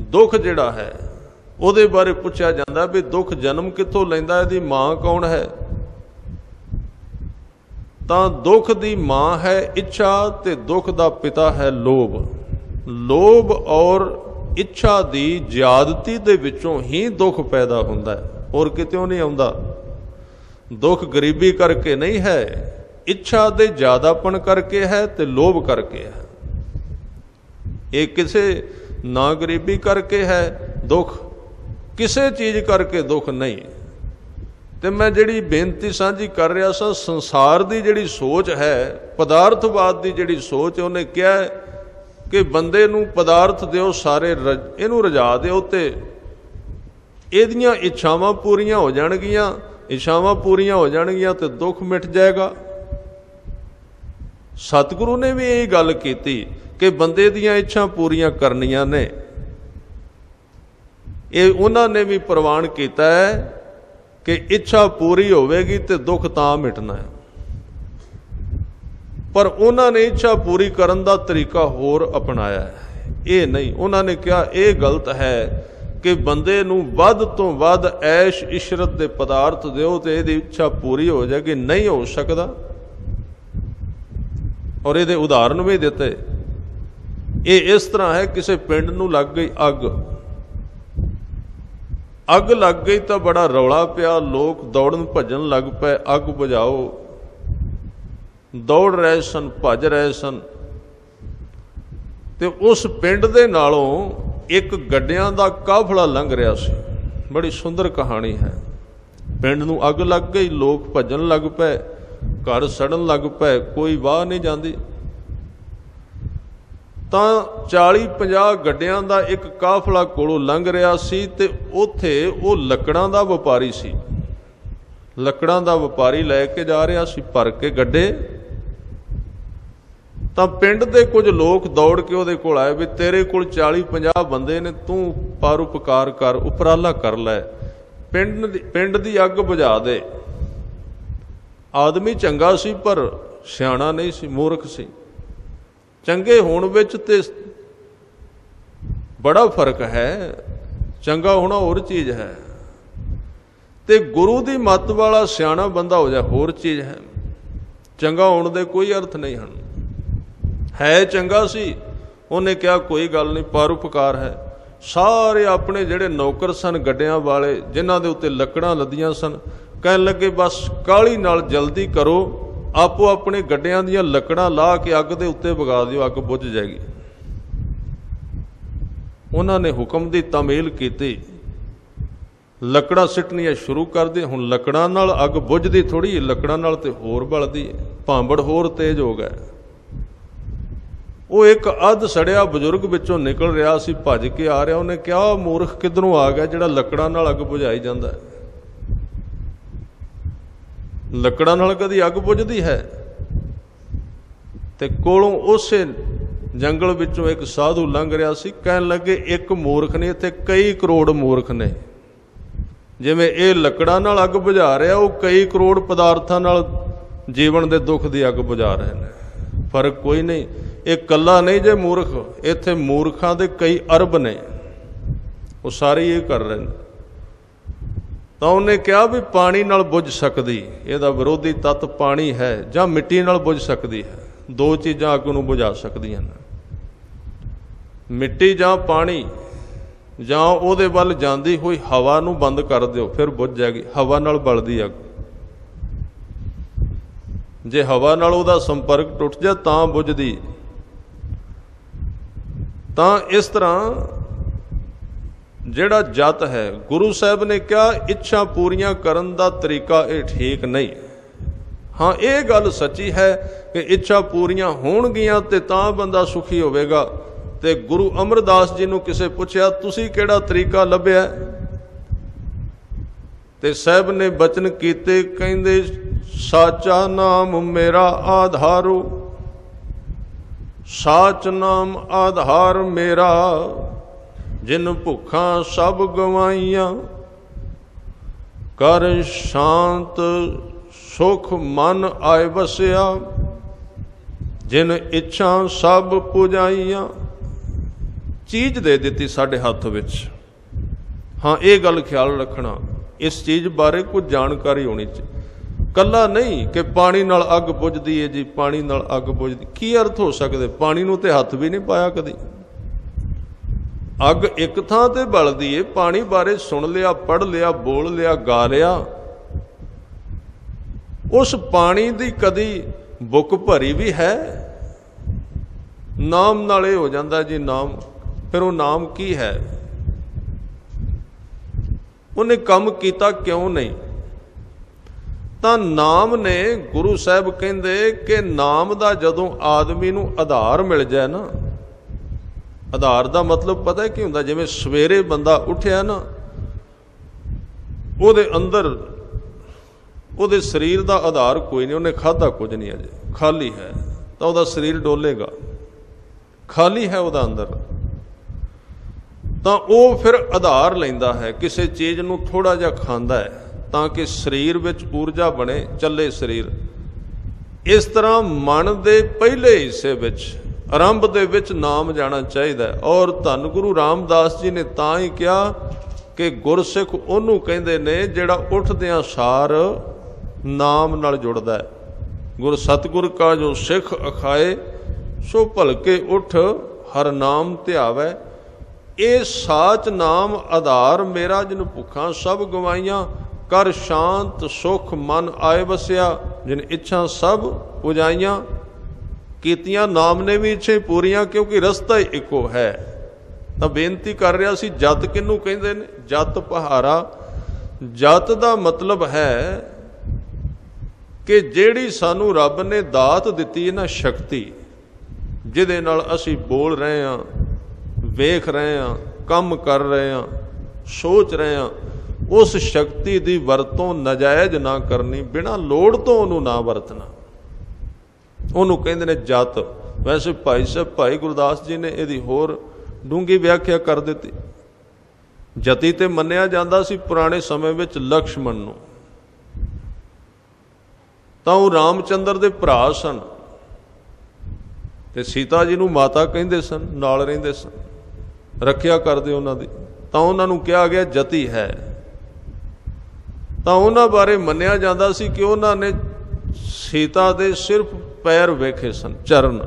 ਦੁੱਖ ਜਿਹੜਾ ਹੈ ਉਹਦੇ ਬਾਰੇ ਪੁੱਛਿਆ ਜਾਂਦਾ ਵੀ ਦੁੱਖ ਜਨਮ ਕਿੱਥੋਂ ਲੈਂਦਾ, ਇਹਦੀ ਮਾਂ ਕੌਣ ਹੈ? ਤਾਂ ਦੁੱਖ ਦੀ ਮਾਂ ਹੈ ਇੱਛਾ ਤੇ ਦੁੱਖ ਦਾ ਪਿਤਾ ਹੈ ਲੋਭ। ਲੋਭ ਔਰ ਇੱਛਾ ਦੀ ਜ਼ਿਆਦਤੀ ਦੇ ਵਿੱਚੋਂ ਹੀ ਦੁੱਖ ਪੈਦਾ ਹੁੰਦਾ ਹੈ, ਹੋਰ ਕਿਤੇੋਂ ਨਹੀਂ ਆਉਂਦਾ। ਦੁੱਖ ਗਰੀਬੀ ਕਰਕੇ ਨਹੀਂ ਹੈ, ਇੱਛਾ ਦੇ ਜ਼ਿਆਦਾਪਣ ਕਰਕੇ ਹੈ ਤੇ ਲੋਭ ਕਰਕੇ ਹੈ। ਇਹ ਕਿਸੇ ਨਾ ਗਰੀਬੀ ਕਰਕੇ ਹੈ, ਦੁੱਖ ਕਿਸੇ ਚੀਜ਼ ਕਰਕੇ ਦੁੱਖ ਨਹੀਂ। ਤੇ ਮੈਂ ਜਿਹੜੀ ਬੇਨਤੀ ਸਾਂਝੀ ਕਰ ਰਿਹਾ ਸਾਂ, ਸੰਸਾਰ ਦੀ ਜਿਹੜੀ ਸੋਚ ਹੈ, ਪਦਾਰਥਵਾਦ ਦੀ ਜਿਹੜੀ ਸੋਚ, ਉਹਨੇ ਕਿਹਾ ਕਿ ਬੰਦੇ ਨੂੰ ਪਦਾਰਥ ਦਿਓ, ਸਾਰੇ ਇਹਨੂੰ ਰਜਾ ਦਿਓ ਤੇ ਇਹਦੀਆਂ ਇੱਛਾਵਾਂ ਪੂਰੀਆਂ ਹੋ ਜਾਣਗੀਆਂ, ਇੱਛਾਵਾਂ ਪੂਰੀਆਂ ਹੋ ਜਾਣਗੀਆਂ ਤੇ ਦੁੱਖ ਮਿਟ ਜਾਏਗਾ। ਸਤਿਗੁਰੂ ਨੇ ਵੀ ਇਹ ਗੱਲ ਕੀਤੀ ਕਿ ਬੰਦੇ ਦੀਆਂ ਇੱਛਾ ਪੂਰੀਆਂ ਕਰਨੀਆਂ ਨੇ। ਇਹ ਉਹਨਾਂ ਨੇ ਵੀ ਪ੍ਰਵਾਨ ਕੀਤਾ ਹੈ ਕਿ ਇੱਛਾ ਪੂਰੀ ਹੋਵੇਗੀ ਤੇ ਦੁੱਖ ਤਾਂ ਮਿਟਣਾ ਹੈ। ਪਰ ਉਹਨਾਂ ਨੇ ਇੱਛਾ ਪੂਰੀ ਕਰਨ ਦਾ ਤਰੀਕਾ ਹੋਰ ਅਪਣਾਇਆ ਹੈ। ਇਹ ਨਹੀਂ, ਉਹਨਾਂ ਨੇ ਕਿਹਾ, ਇਹ ਗਲਤ ਹੈ ਕਿ ਬੰਦੇ ਨੂੰ ਵੱਧ ਤੋਂ ਵੱਧ ਐਸ਼ ਇਸ਼ਰਤ ਦੇ ਪਦਾਰਥ ਦਿਓ ਤੇ ਇਹਦੀ ਇੱਛਾ ਪੂਰੀ ਹੋ ਜਾਏਗੀ, ਨਹੀਂ ਹੋ ਸਕਦਾ। ਔਰ ਇਹਦੇ ਉਦਾਹਰਨ ਵੀ ਦਿੱਤੇ। ਇਹ ਇਸ ਤਰ੍ਹਾਂ ਹੈ, ਕਿਸੇ ਪਿੰਡ ਨੂੰ ਲੱਗ ਗਈ ਅੱਗ। ਅੱਗ ਲੱਗ ਗਈ ਤਾਂ ਬੜਾ ਰੌਲਾ ਪਿਆ, ਲੋਕ ਦੌੜਨ ਭੱਜਣ ਲੱਗ ਪਏ, ਅੱਗ ਬੁਝਾਓ। ਦੌੜ ਰਹੇ ਸਨ, ਭੱਜ ਰਹੇ ਸਨ। ਤੇ ਉਸ ਪਿੰਡ ਦੇ ਨਾਲੋਂ ਇੱਕ ਗੱਡਿਆਂ ਦਾ ਕਾਫਲਾ ਲੰਘ ਰਿਹਾ ਸੀ। ਬੜੀ ਸੁੰਦਰ ਕਹਾਣੀ ਹੈ। ਪਿੰਡ ਨੂੰ ਅੱਗ ਲੱਗ ਗਈ, ਲੋਕ ਭੱਜਣ ਲੱਗ ਪਏ, ਘਰ ਸੜਨ ਲੱਗ ਪਏ, ਕੋਈ ਵਾਹ ਨਹੀਂ ਜਾਂਦੀ। ਤਾਂ 40 50 ਗੱਡਿਆਂ ਦਾ ਇੱਕ ਕਾਫਲਾ ਕੋਲੋਂ ਲੰਘ ਰਿਹਾ ਸੀ ਤੇ ਉੱਥੇ ਉਹ ਲੱਕੜਾਂ ਦਾ ਵਪਾਰੀ ਸੀ। ਲੱਕੜਾਂ ਦਾ ਵਪਾਰੀ ਲੈ ਕੇ ਜਾ ਰਿਹਾ ਸੀ ਭਰ ਕੇ ਗੱਡੇ। ਤਾਂ ਪਿੰਡ ਦੇ ਕੁਝ ਲੋਕ ਦੌੜ ਕੇ ਉਹਦੇ ਕੋਲ ਆਏ ਵੀ ਤੇਰੇ ਕੋਲ 40 50 ਬੰਦੇ ਨੇ, ਤੂੰ ਪਰਉਪਕਾਰ ਕਰ, ਉਪਰਾਲਾ ਕਰ ਲੈ। ਪਿੰਡ ਦੀ ਪਿੰਡ ਦੀ ਅੱਗ ਬੁਝਾ ਦੇ। ਆਦਮੀ ਚੰਗਾ ਸੀ ਪਰ ਸਿਆਣਾ ਨਹੀਂ ਸੀ, ਮੂਰਖ ਸੀ। ਚੰਗੇ ਹੋਣ ਵਿੱਚ ਤੇ ਬੜਾ ਫ਼ਰਕ ਹੈ, ਚੰਗਾ ਹੋਣਾ ਹੋਰ ਚੀਜ਼ ਹੈ। ਤੇ ਗੁਰੂ ਦੀ ਮੱਤ ਵਾਲਾ ਸਿਆਣਾ ਬੰਦਾ ਹੋ ਜਾ ਹੋਰ ਚੀਜ਼ ਹੈ। ਚੰਗਾ ਹੋਣ ਦੇ ਕੋਈ ਅਰਥ ਨਹੀਂ ਹਨ। ਹੈ ਚੰਗਾ ਸੀ, ਉਹਨੇ ਕਿਹਾ ਕੋਈ ਗੱਲ ਨਹੀਂ ਪਰਉਪਕਾਰ ਹੈ। ਸਾਰੇ ਆਪਣੇ ਜਿਹੜੇ ਨੌਕਰ ਸਨ, ਗੱਡਿਆਂ ਵਾਲੇ, ਜਿਨ੍ਹਾਂ ਦੇ ਉੱਤੇ ਲੱਕੜਾਂ ਲੱਦੀਆਂ ਸਨ, ਕਹਿਣ ਲੱਗੇ, ਬਸ ਕਾਲੀ ਨਾਲ ਜਲਦੀ ਕਰੋ ਆਪੋ ਆਪਣੇ ਗੱਡਿਆਂ ਦੀਆਂ ਲੱਕੜਾਂ ਲਾ ਕੇ ਅੱਗ ਦੇ ਉੱਤੇ ਵਗਾ ਦਿਓ, ਅੱਗ ਬੁੱਝ ਜਾਏਗੀ। ਉਹਨਾਂ ਨੇ ਹੁਕਮ ਦੀ ਤਾਮੀਲ ਕੀਤੀ। ਲੱਕੜਾਂ ਸਿੱਟਣੀਆਂ ਸ਼ੁਰੂ ਕਰਦੇ ਹੁਣ ਲੱਕੜਾਂ ਨਾਲ ਅੱਗ ਬੁੱਝਦੀ ਥੋੜੀ ਲੱਕੜਾਂ ਨਾਲ ਤੇ ਹੋਰ ਬਲਦੀ ਭਾਂਬੜ ਹੋਰ ਤੇਜ਼ ਹੋ ਗਿਆ। ਉਹ ਇੱਕ ਅੱਧ ਸੜਿਆ ਬਜ਼ੁਰਗ ਵਿੱਚੋਂ ਨਿਕਲ ਰਿਹਾ ਸੀ, ਭੱਜ ਕੇ ਆ ਰਿਹਾ। ਉਹਨੇ ਕਿਹਾ ਮੂਰਖ ਕਿਧਰੋਂ ਆ ਗਿਆ ਜਿਹੜਾ ਲੱਕੜਾਂ ਨਾਲ ਅੱਗ ਬੁਝਾਈ ਜਾਂਦਾ ਹੈ? ਲੱਕੜਾਂ ਨਾਲ ਕਦੀ ਅੱਗ ਬੁਝਦੀ ਹੈ? ਤੇ ਕੋਲੋਂ ਉਸੇ ਜੰਗਲ ਵਿੱਚੋਂ ਇੱਕ ਸਾਧੂ ਲੰਘ ਰਿਹਾ ਸੀ, ਕਹਿਣ ਲੱਗੇ, ਇੱਕ ਮੂਰਖ ਨੇ, ਇੱਥੇ ਕਈ ਕਰੋੜ ਮੂਰਖ ਨੇ। ਜਿਵੇਂ ਇਹ ਲੱਕੜਾਂ ਨਾਲ ਅੱਗ ਬੁਝਾ ਰਿਹਾ, ਉਹ ਕਈ ਕਰੋੜ ਪਦਾਰਥਾਂ ਨਾਲ ਜੀਵਨ ਦੇ ਦੁੱਖ ਦੀ ਅੱਗ ਬੁਝਾ ਰਹੇ ਨੇ। ਫ਼ਰਕ ਕੋਈ ਨਹੀਂ। ਇਹ ਕੱਲਾ ਨਹੀਂ ਜੇ ਮੂਰਖ, ਇੱਥੇ ਮੂਰਖਾਂ ਦੇ ਕਈ ਅਰਬ ਨੇ। ਉਹ ਸਾਰੇ ਇਹ ਕਰ ਰਹੇ ਨੇ। ਤਾਂ ਉਹਨੇ ਕਿਹਾ ਵੀ ਪਾਣੀ ਨਾਲ ਬੁਝ ਸਕਦੀ। ਇਹਦਾ ਵਿਰੋਧੀ ਤੱਤ ਪਾਣੀ ਹੈ ਜਾਂ ਮਿੱਟੀ ਨਾਲ ਬੁਝ ਸਕਦੀ ਹੈ। ਦੋ ਚੀਜ਼ਾਂ ਅੱਗ ਨੂੰ ਬੁਝਾ ਸਕਦੀਆਂ ਨੇ। ਮਿੱਟੀ ਜਾਂ ਪਾਣੀ ਜਾਂ ਉਹਦੇ ਵੱਲ ਜਾਂਦੀ ਹੋਈ ਹਵਾ ਨੂੰ ਬੰਦ ਕਰ ਦਿਓ, ਫਿਰ ਬੁਝ ਜਾਏਗੀ। ਹਵਾ ਨਾਲ ਬਲਦੀ ਅੱਗ। ਜੇ ਹਵਾ ਨਾਲ ਉਹਦਾ ਸੰਪਰਕ ਟੁੱਟ ਜਾ ਤਾਂ ਬੁਝਦੀ। ਤਾਂ ਇਸ ਤਰ੍ਹਾਂ ਜਿਹੜਾ ਜਤ ਹੈ, ਗੁਰੂ ਸਾਹਿਬ ਨੇ ਕਿਹਾ, ਇੱਛਾ ਪੂਰੀਆਂ ਕਰਨ ਦਾ ਤਰੀਕਾ ਇਹ ਠੀਕ ਨਹੀਂ। ਹਾਂ, ਇਹ ਗੱਲ ਸੱਚੀ ਹੈ ਕਿ ਇੱਛਾ ਪੂਰੀਆਂ ਹੋਣਗੀਆਂ ਤੇ ਤਾਂ ਬੰਦਾ ਸੁਖੀ ਹੋਵੇਗਾ। ਤੇ ਗੁਰੂ ਅਮਰਦਾਸ ਜੀ ਨੂੰ ਕਿਸੇ ਪੁੱਛਿਆ, ਤੁਸੀਂ ਕਿਹੜਾ ਤਰੀਕਾ ਲੱਭਿਆ? ਤੇ ਸਾਹਿਬ ਨੇ ਬਚਨ ਕੀਤੇ, ਕਹਿੰਦੇ, ਸਾਚਾ ਨਾਮ ਮੇਰਾ ਆਧਾਰੂ, ਸਾਚ ਨਾਮ ਆਧਾਰ ਮੇਰਾ। ਜਿਨ ਭੁੱਖਾਂ ਸਭ ਗਵਾਈਆਂ, ਕਰ ਸ਼ਾਂਤ ਸੁਖ ਮਨ ਆਏ ਵਸਿਆ, ਜਿਨ ਇੱਛਾ ਸਭ ਪੁਜਾਈਆਂ। ਚੀਜ਼ ਦੇ ਦਿੱਤੀ ਸਾਡੇ ਹੱਥ ਵਿੱਚ। ਹਾਂ, ਇਹ ਗੱਲ ਖਿਆਲ ਰੱਖਣਾ, ਇਸ ਚੀਜ਼ ਬਾਰੇ ਕੁਝ ਜਾਣਕਾਰੀ ਹੋਣੀ ਚਾਹੀਦੀ ਕੱਲਾ ਨਹੀਂ ਕਿ ਪਾਣੀ ਨਾਲ ਅੱਗ ਬੁਝਦੀ ਹੈ ਜੀ, ਪਾਣੀ ਨਾਲ ਅੱਗ ਬੁਝਦੀ ਕੀ ਅਰਥ ਹੋ ਸਕਦੇ? ਪਾਣੀ ਨੂੰ ਤੇ ਹੱਥ ਵੀ ਨਹੀਂ ਪਾਇਆ ਕਦੀ। ਅੱਗ ਇੱਕ ਥਾਂ ਤੇ ਬਲਦੀ ਏ, ਪਾਣੀ ਬਾਰੇ ਸੁਣ ਲਿਆ ਪੜ ਲਿਆ, ਬੋਲ ਲਿਆ, ਗਾ ਲਿਆ ਉਸ ਪਾਣੀ ਦੀ ਕਦੀ ਬੁੱਕ ਭਰੀ ਵੀ ਹੈ? ਨਾਮ ਨਾਲ ਇਹ ਹੋ ਜਾਂਦਾ ਜੀ, ਨਾਮ। ਫਿਰ ਉਹ ਨਾਮ ਕੀ ਹੈ? ਉਹਨੇ ਕੰਮ ਕੀਤਾ ਕਿਉਂ ਨਹੀਂ? ਤਾਂ ਨਾਮ ਨੇ ਗੁਰੂ ਸਾਹਿਬ ਕਹਿੰਦੇ ਕਿ ਨਾਮ ਦਾ ਜਦੋਂ ਆਦਮੀ ਨੂੰ ਆਧਾਰ ਮਿਲ ਜਾਏ ਨਾ ਆਧਾਰ ਦਾ ਮਤਲਬ ਪਤਾ ਕੀ ਹੁੰਦਾ? ਜਿਵੇਂ ਸਵੇਰੇ ਬੰਦਾ ਉੱਠਿਆ ਨਾ, ਉਹਦੇ ਅੰਦਰ ਉਹਦੇ ਸਰੀਰ ਦਾ ਆਧਾਰ ਕੋਈ ਨਹੀਂ, ਉਹਨੇ ਖਾਦਾ ਕੁਝ ਨਹੀਂ ਅਜੇ। ਖਾਲੀ ਹੈ, ਤਾਂ ਉਹਦਾ ਸਰੀਰ ਡੋਲੇਗਾ। ਖਾਲੀ ਹੈ ਉਹਦਾ ਅੰਦਰ। ਤਾਂ ਉਹ ਫਿਰ ਆਧਾਰ ਲੈਂਦਾ ਹੈ, ਕਿਸੇ ਚੀਜ਼ ਨੂੰ ਥੋੜਾ ਜਿਹਾ ਖਾਂਦਾ ਹੈ, ਤਾਂ ਕਿ ਸਰੀਰ ਵਿੱਚ ਊਰਜਾ ਬਣੇ, ਚੱਲੇ ਸਰੀਰ। ਇਸ ਤਰ੍ਹਾਂ ਮਨ ਦੇ ਪਹਿਲੇ ਹਿੱਸੇ ਵਿੱਚ ਆਰੰਭ ਦੇ ਵਿੱਚ ਨਾਮ ਜਾਣਾ ਚਾਹੀਦਾ ਔਰ ਧੰਨ ਗੁਰੂ ਰਾਮਦਾਸ ਜੀ ਨੇ ਤਾਂ ਹੀ ਕਿਹਾ ਕਿ ਗੁਰਸਿੱਖ ਉਹਨੂੰ ਕਹਿੰਦੇ ਨੇ ਜਿਹੜਾ ਉੱਠਦਿਆਂ ਸਾਰ ਨਾਮ ਨਾਲ ਜੁੜਦਾ ਹੈ। ਗੁਰ ਸਤਗੁਰ ਕਾ ਜੋ ਸਿੱਖ ਅਖਾਏ, ਸੋ ਭਲਕੇ ਉਠ, ਹਰ ਨਾਮ ਧਿਆਵੈ। ਇਹ ਸਾਚ ਨਾਮ ਆਧਾਰ ਮੇਰਾ ਜਿਨ ਭੁੱਖਾਂ ਸਭ ਗਵਾਈਆਂ, ਕਰ ਸ਼ਾਂਤ ਸੁਖ ਮਨ ਆਏ ਵਸਿਆ। ਜਿਨ ਇੱਛਾ ਸਭ ਪੁਜਾਈਆਂ ਕੀਤੀਆਂ ਨਾਮ ਨੇ ਵੀ ਇੱਛੇ ਪੂਰੀਆਂ ਕਿਉਂਕਿ ਰਸਤਾ ਹੀ ਇੱਕੋ ਹੈ। ਤਾਂ ਬੇਨਤੀ ਕਰ ਰਿਹਾ ਸੀ, ਜਤ ਕਿਨੂੰ ਕਹਿੰਦੇ ਨੇ? ਜਤ ਪਹਾਰਾ ਜਤ ਦਾ ਮਤਲਬ ਹੈ ਕਿ ਜਿਹੜੀ ਸਾਨੂੰ ਰੱਬ ਨੇ ਦਾਤ ਦਿੱਤੀ ਹੈ ਨਾ ਸ਼ਕਤੀ, ਜਿਹਦੇ ਨਾਲ ਅਸੀਂ ਬੋਲ ਰਹੇ ਹਾਂ, ਵੇਖ ਰਹੇ ਹਾਂ, ਕੰਮ ਕਰ ਰਹੇ ਹਾਂ, ਸੋਚ ਰਹੇ ਹਾਂ, ਉਸ ਸ਼ਕਤੀ ਦੀ ਵਰਤੋਂ ਨਜਾਇਜ਼ ਨਾ ਕਰਨੀ, ਬਿਨਾਂ ਲੋੜ ਤੋਂ ਉਹਨੂੰ ਨਾ ਵਰਤਣਾ। ਉਹਨੂੰ ਕਹਿੰਦੇ ਨੇ ਜਤ। ਵੈਸੇ ਭਾਈ ਸਾਹਿਬ, ਭਾਈ ਗੁਰਦਾਸ ਜੀ ਨੇ ਇਹਦੀ ਹੋਰ ਡੂੰਗੀ ਵਿਆਖਿਆ ਕਰ ਦਿੱਤੀ। ਜਤੀ ਤੇ ਮੰਨਿਆ ਜਾਂਦਾ ਸੀ ਪੁਰਾਣੇ ਸਮੇਂ ਵਿੱਚ ਲక్ష్మణ ਨੂੰ। ਤਾਂ ਉਹ ਰਾਮਚੰਦਰ ਦੇ ਭਰਾ ਸਨ। ਤੇ ਸੀਤਾ ਜੀ ਨੂੰ ਮਾਤਾ ਕਹਿੰਦੇ ਸਨ, ਨਾਲ ਰਹਿੰਦੇ ਸਨ। ਰੱਖਿਆ ਕਰਦੇ ਉਹਨਾਂ ਦੀ। ਤਾਂ ਉਹਨਾਂ ਨੂੰ ਕਿਹਾ ਗਿਆ, ਜਤੀ ਹੈ। ਤਾਂ ਉਹਨਾਂ ਬਾਰੇ ਮੰਨਿਆ ਜਾਂਦਾ ਸੀ ਕਿ ਉਹਨਾਂ ਨੇ ਸੀਤਾ ਦੇ ਸਿਰਫ ਪੈਰ ਵੇਖੇ ਸਨ, ਚਰਨ।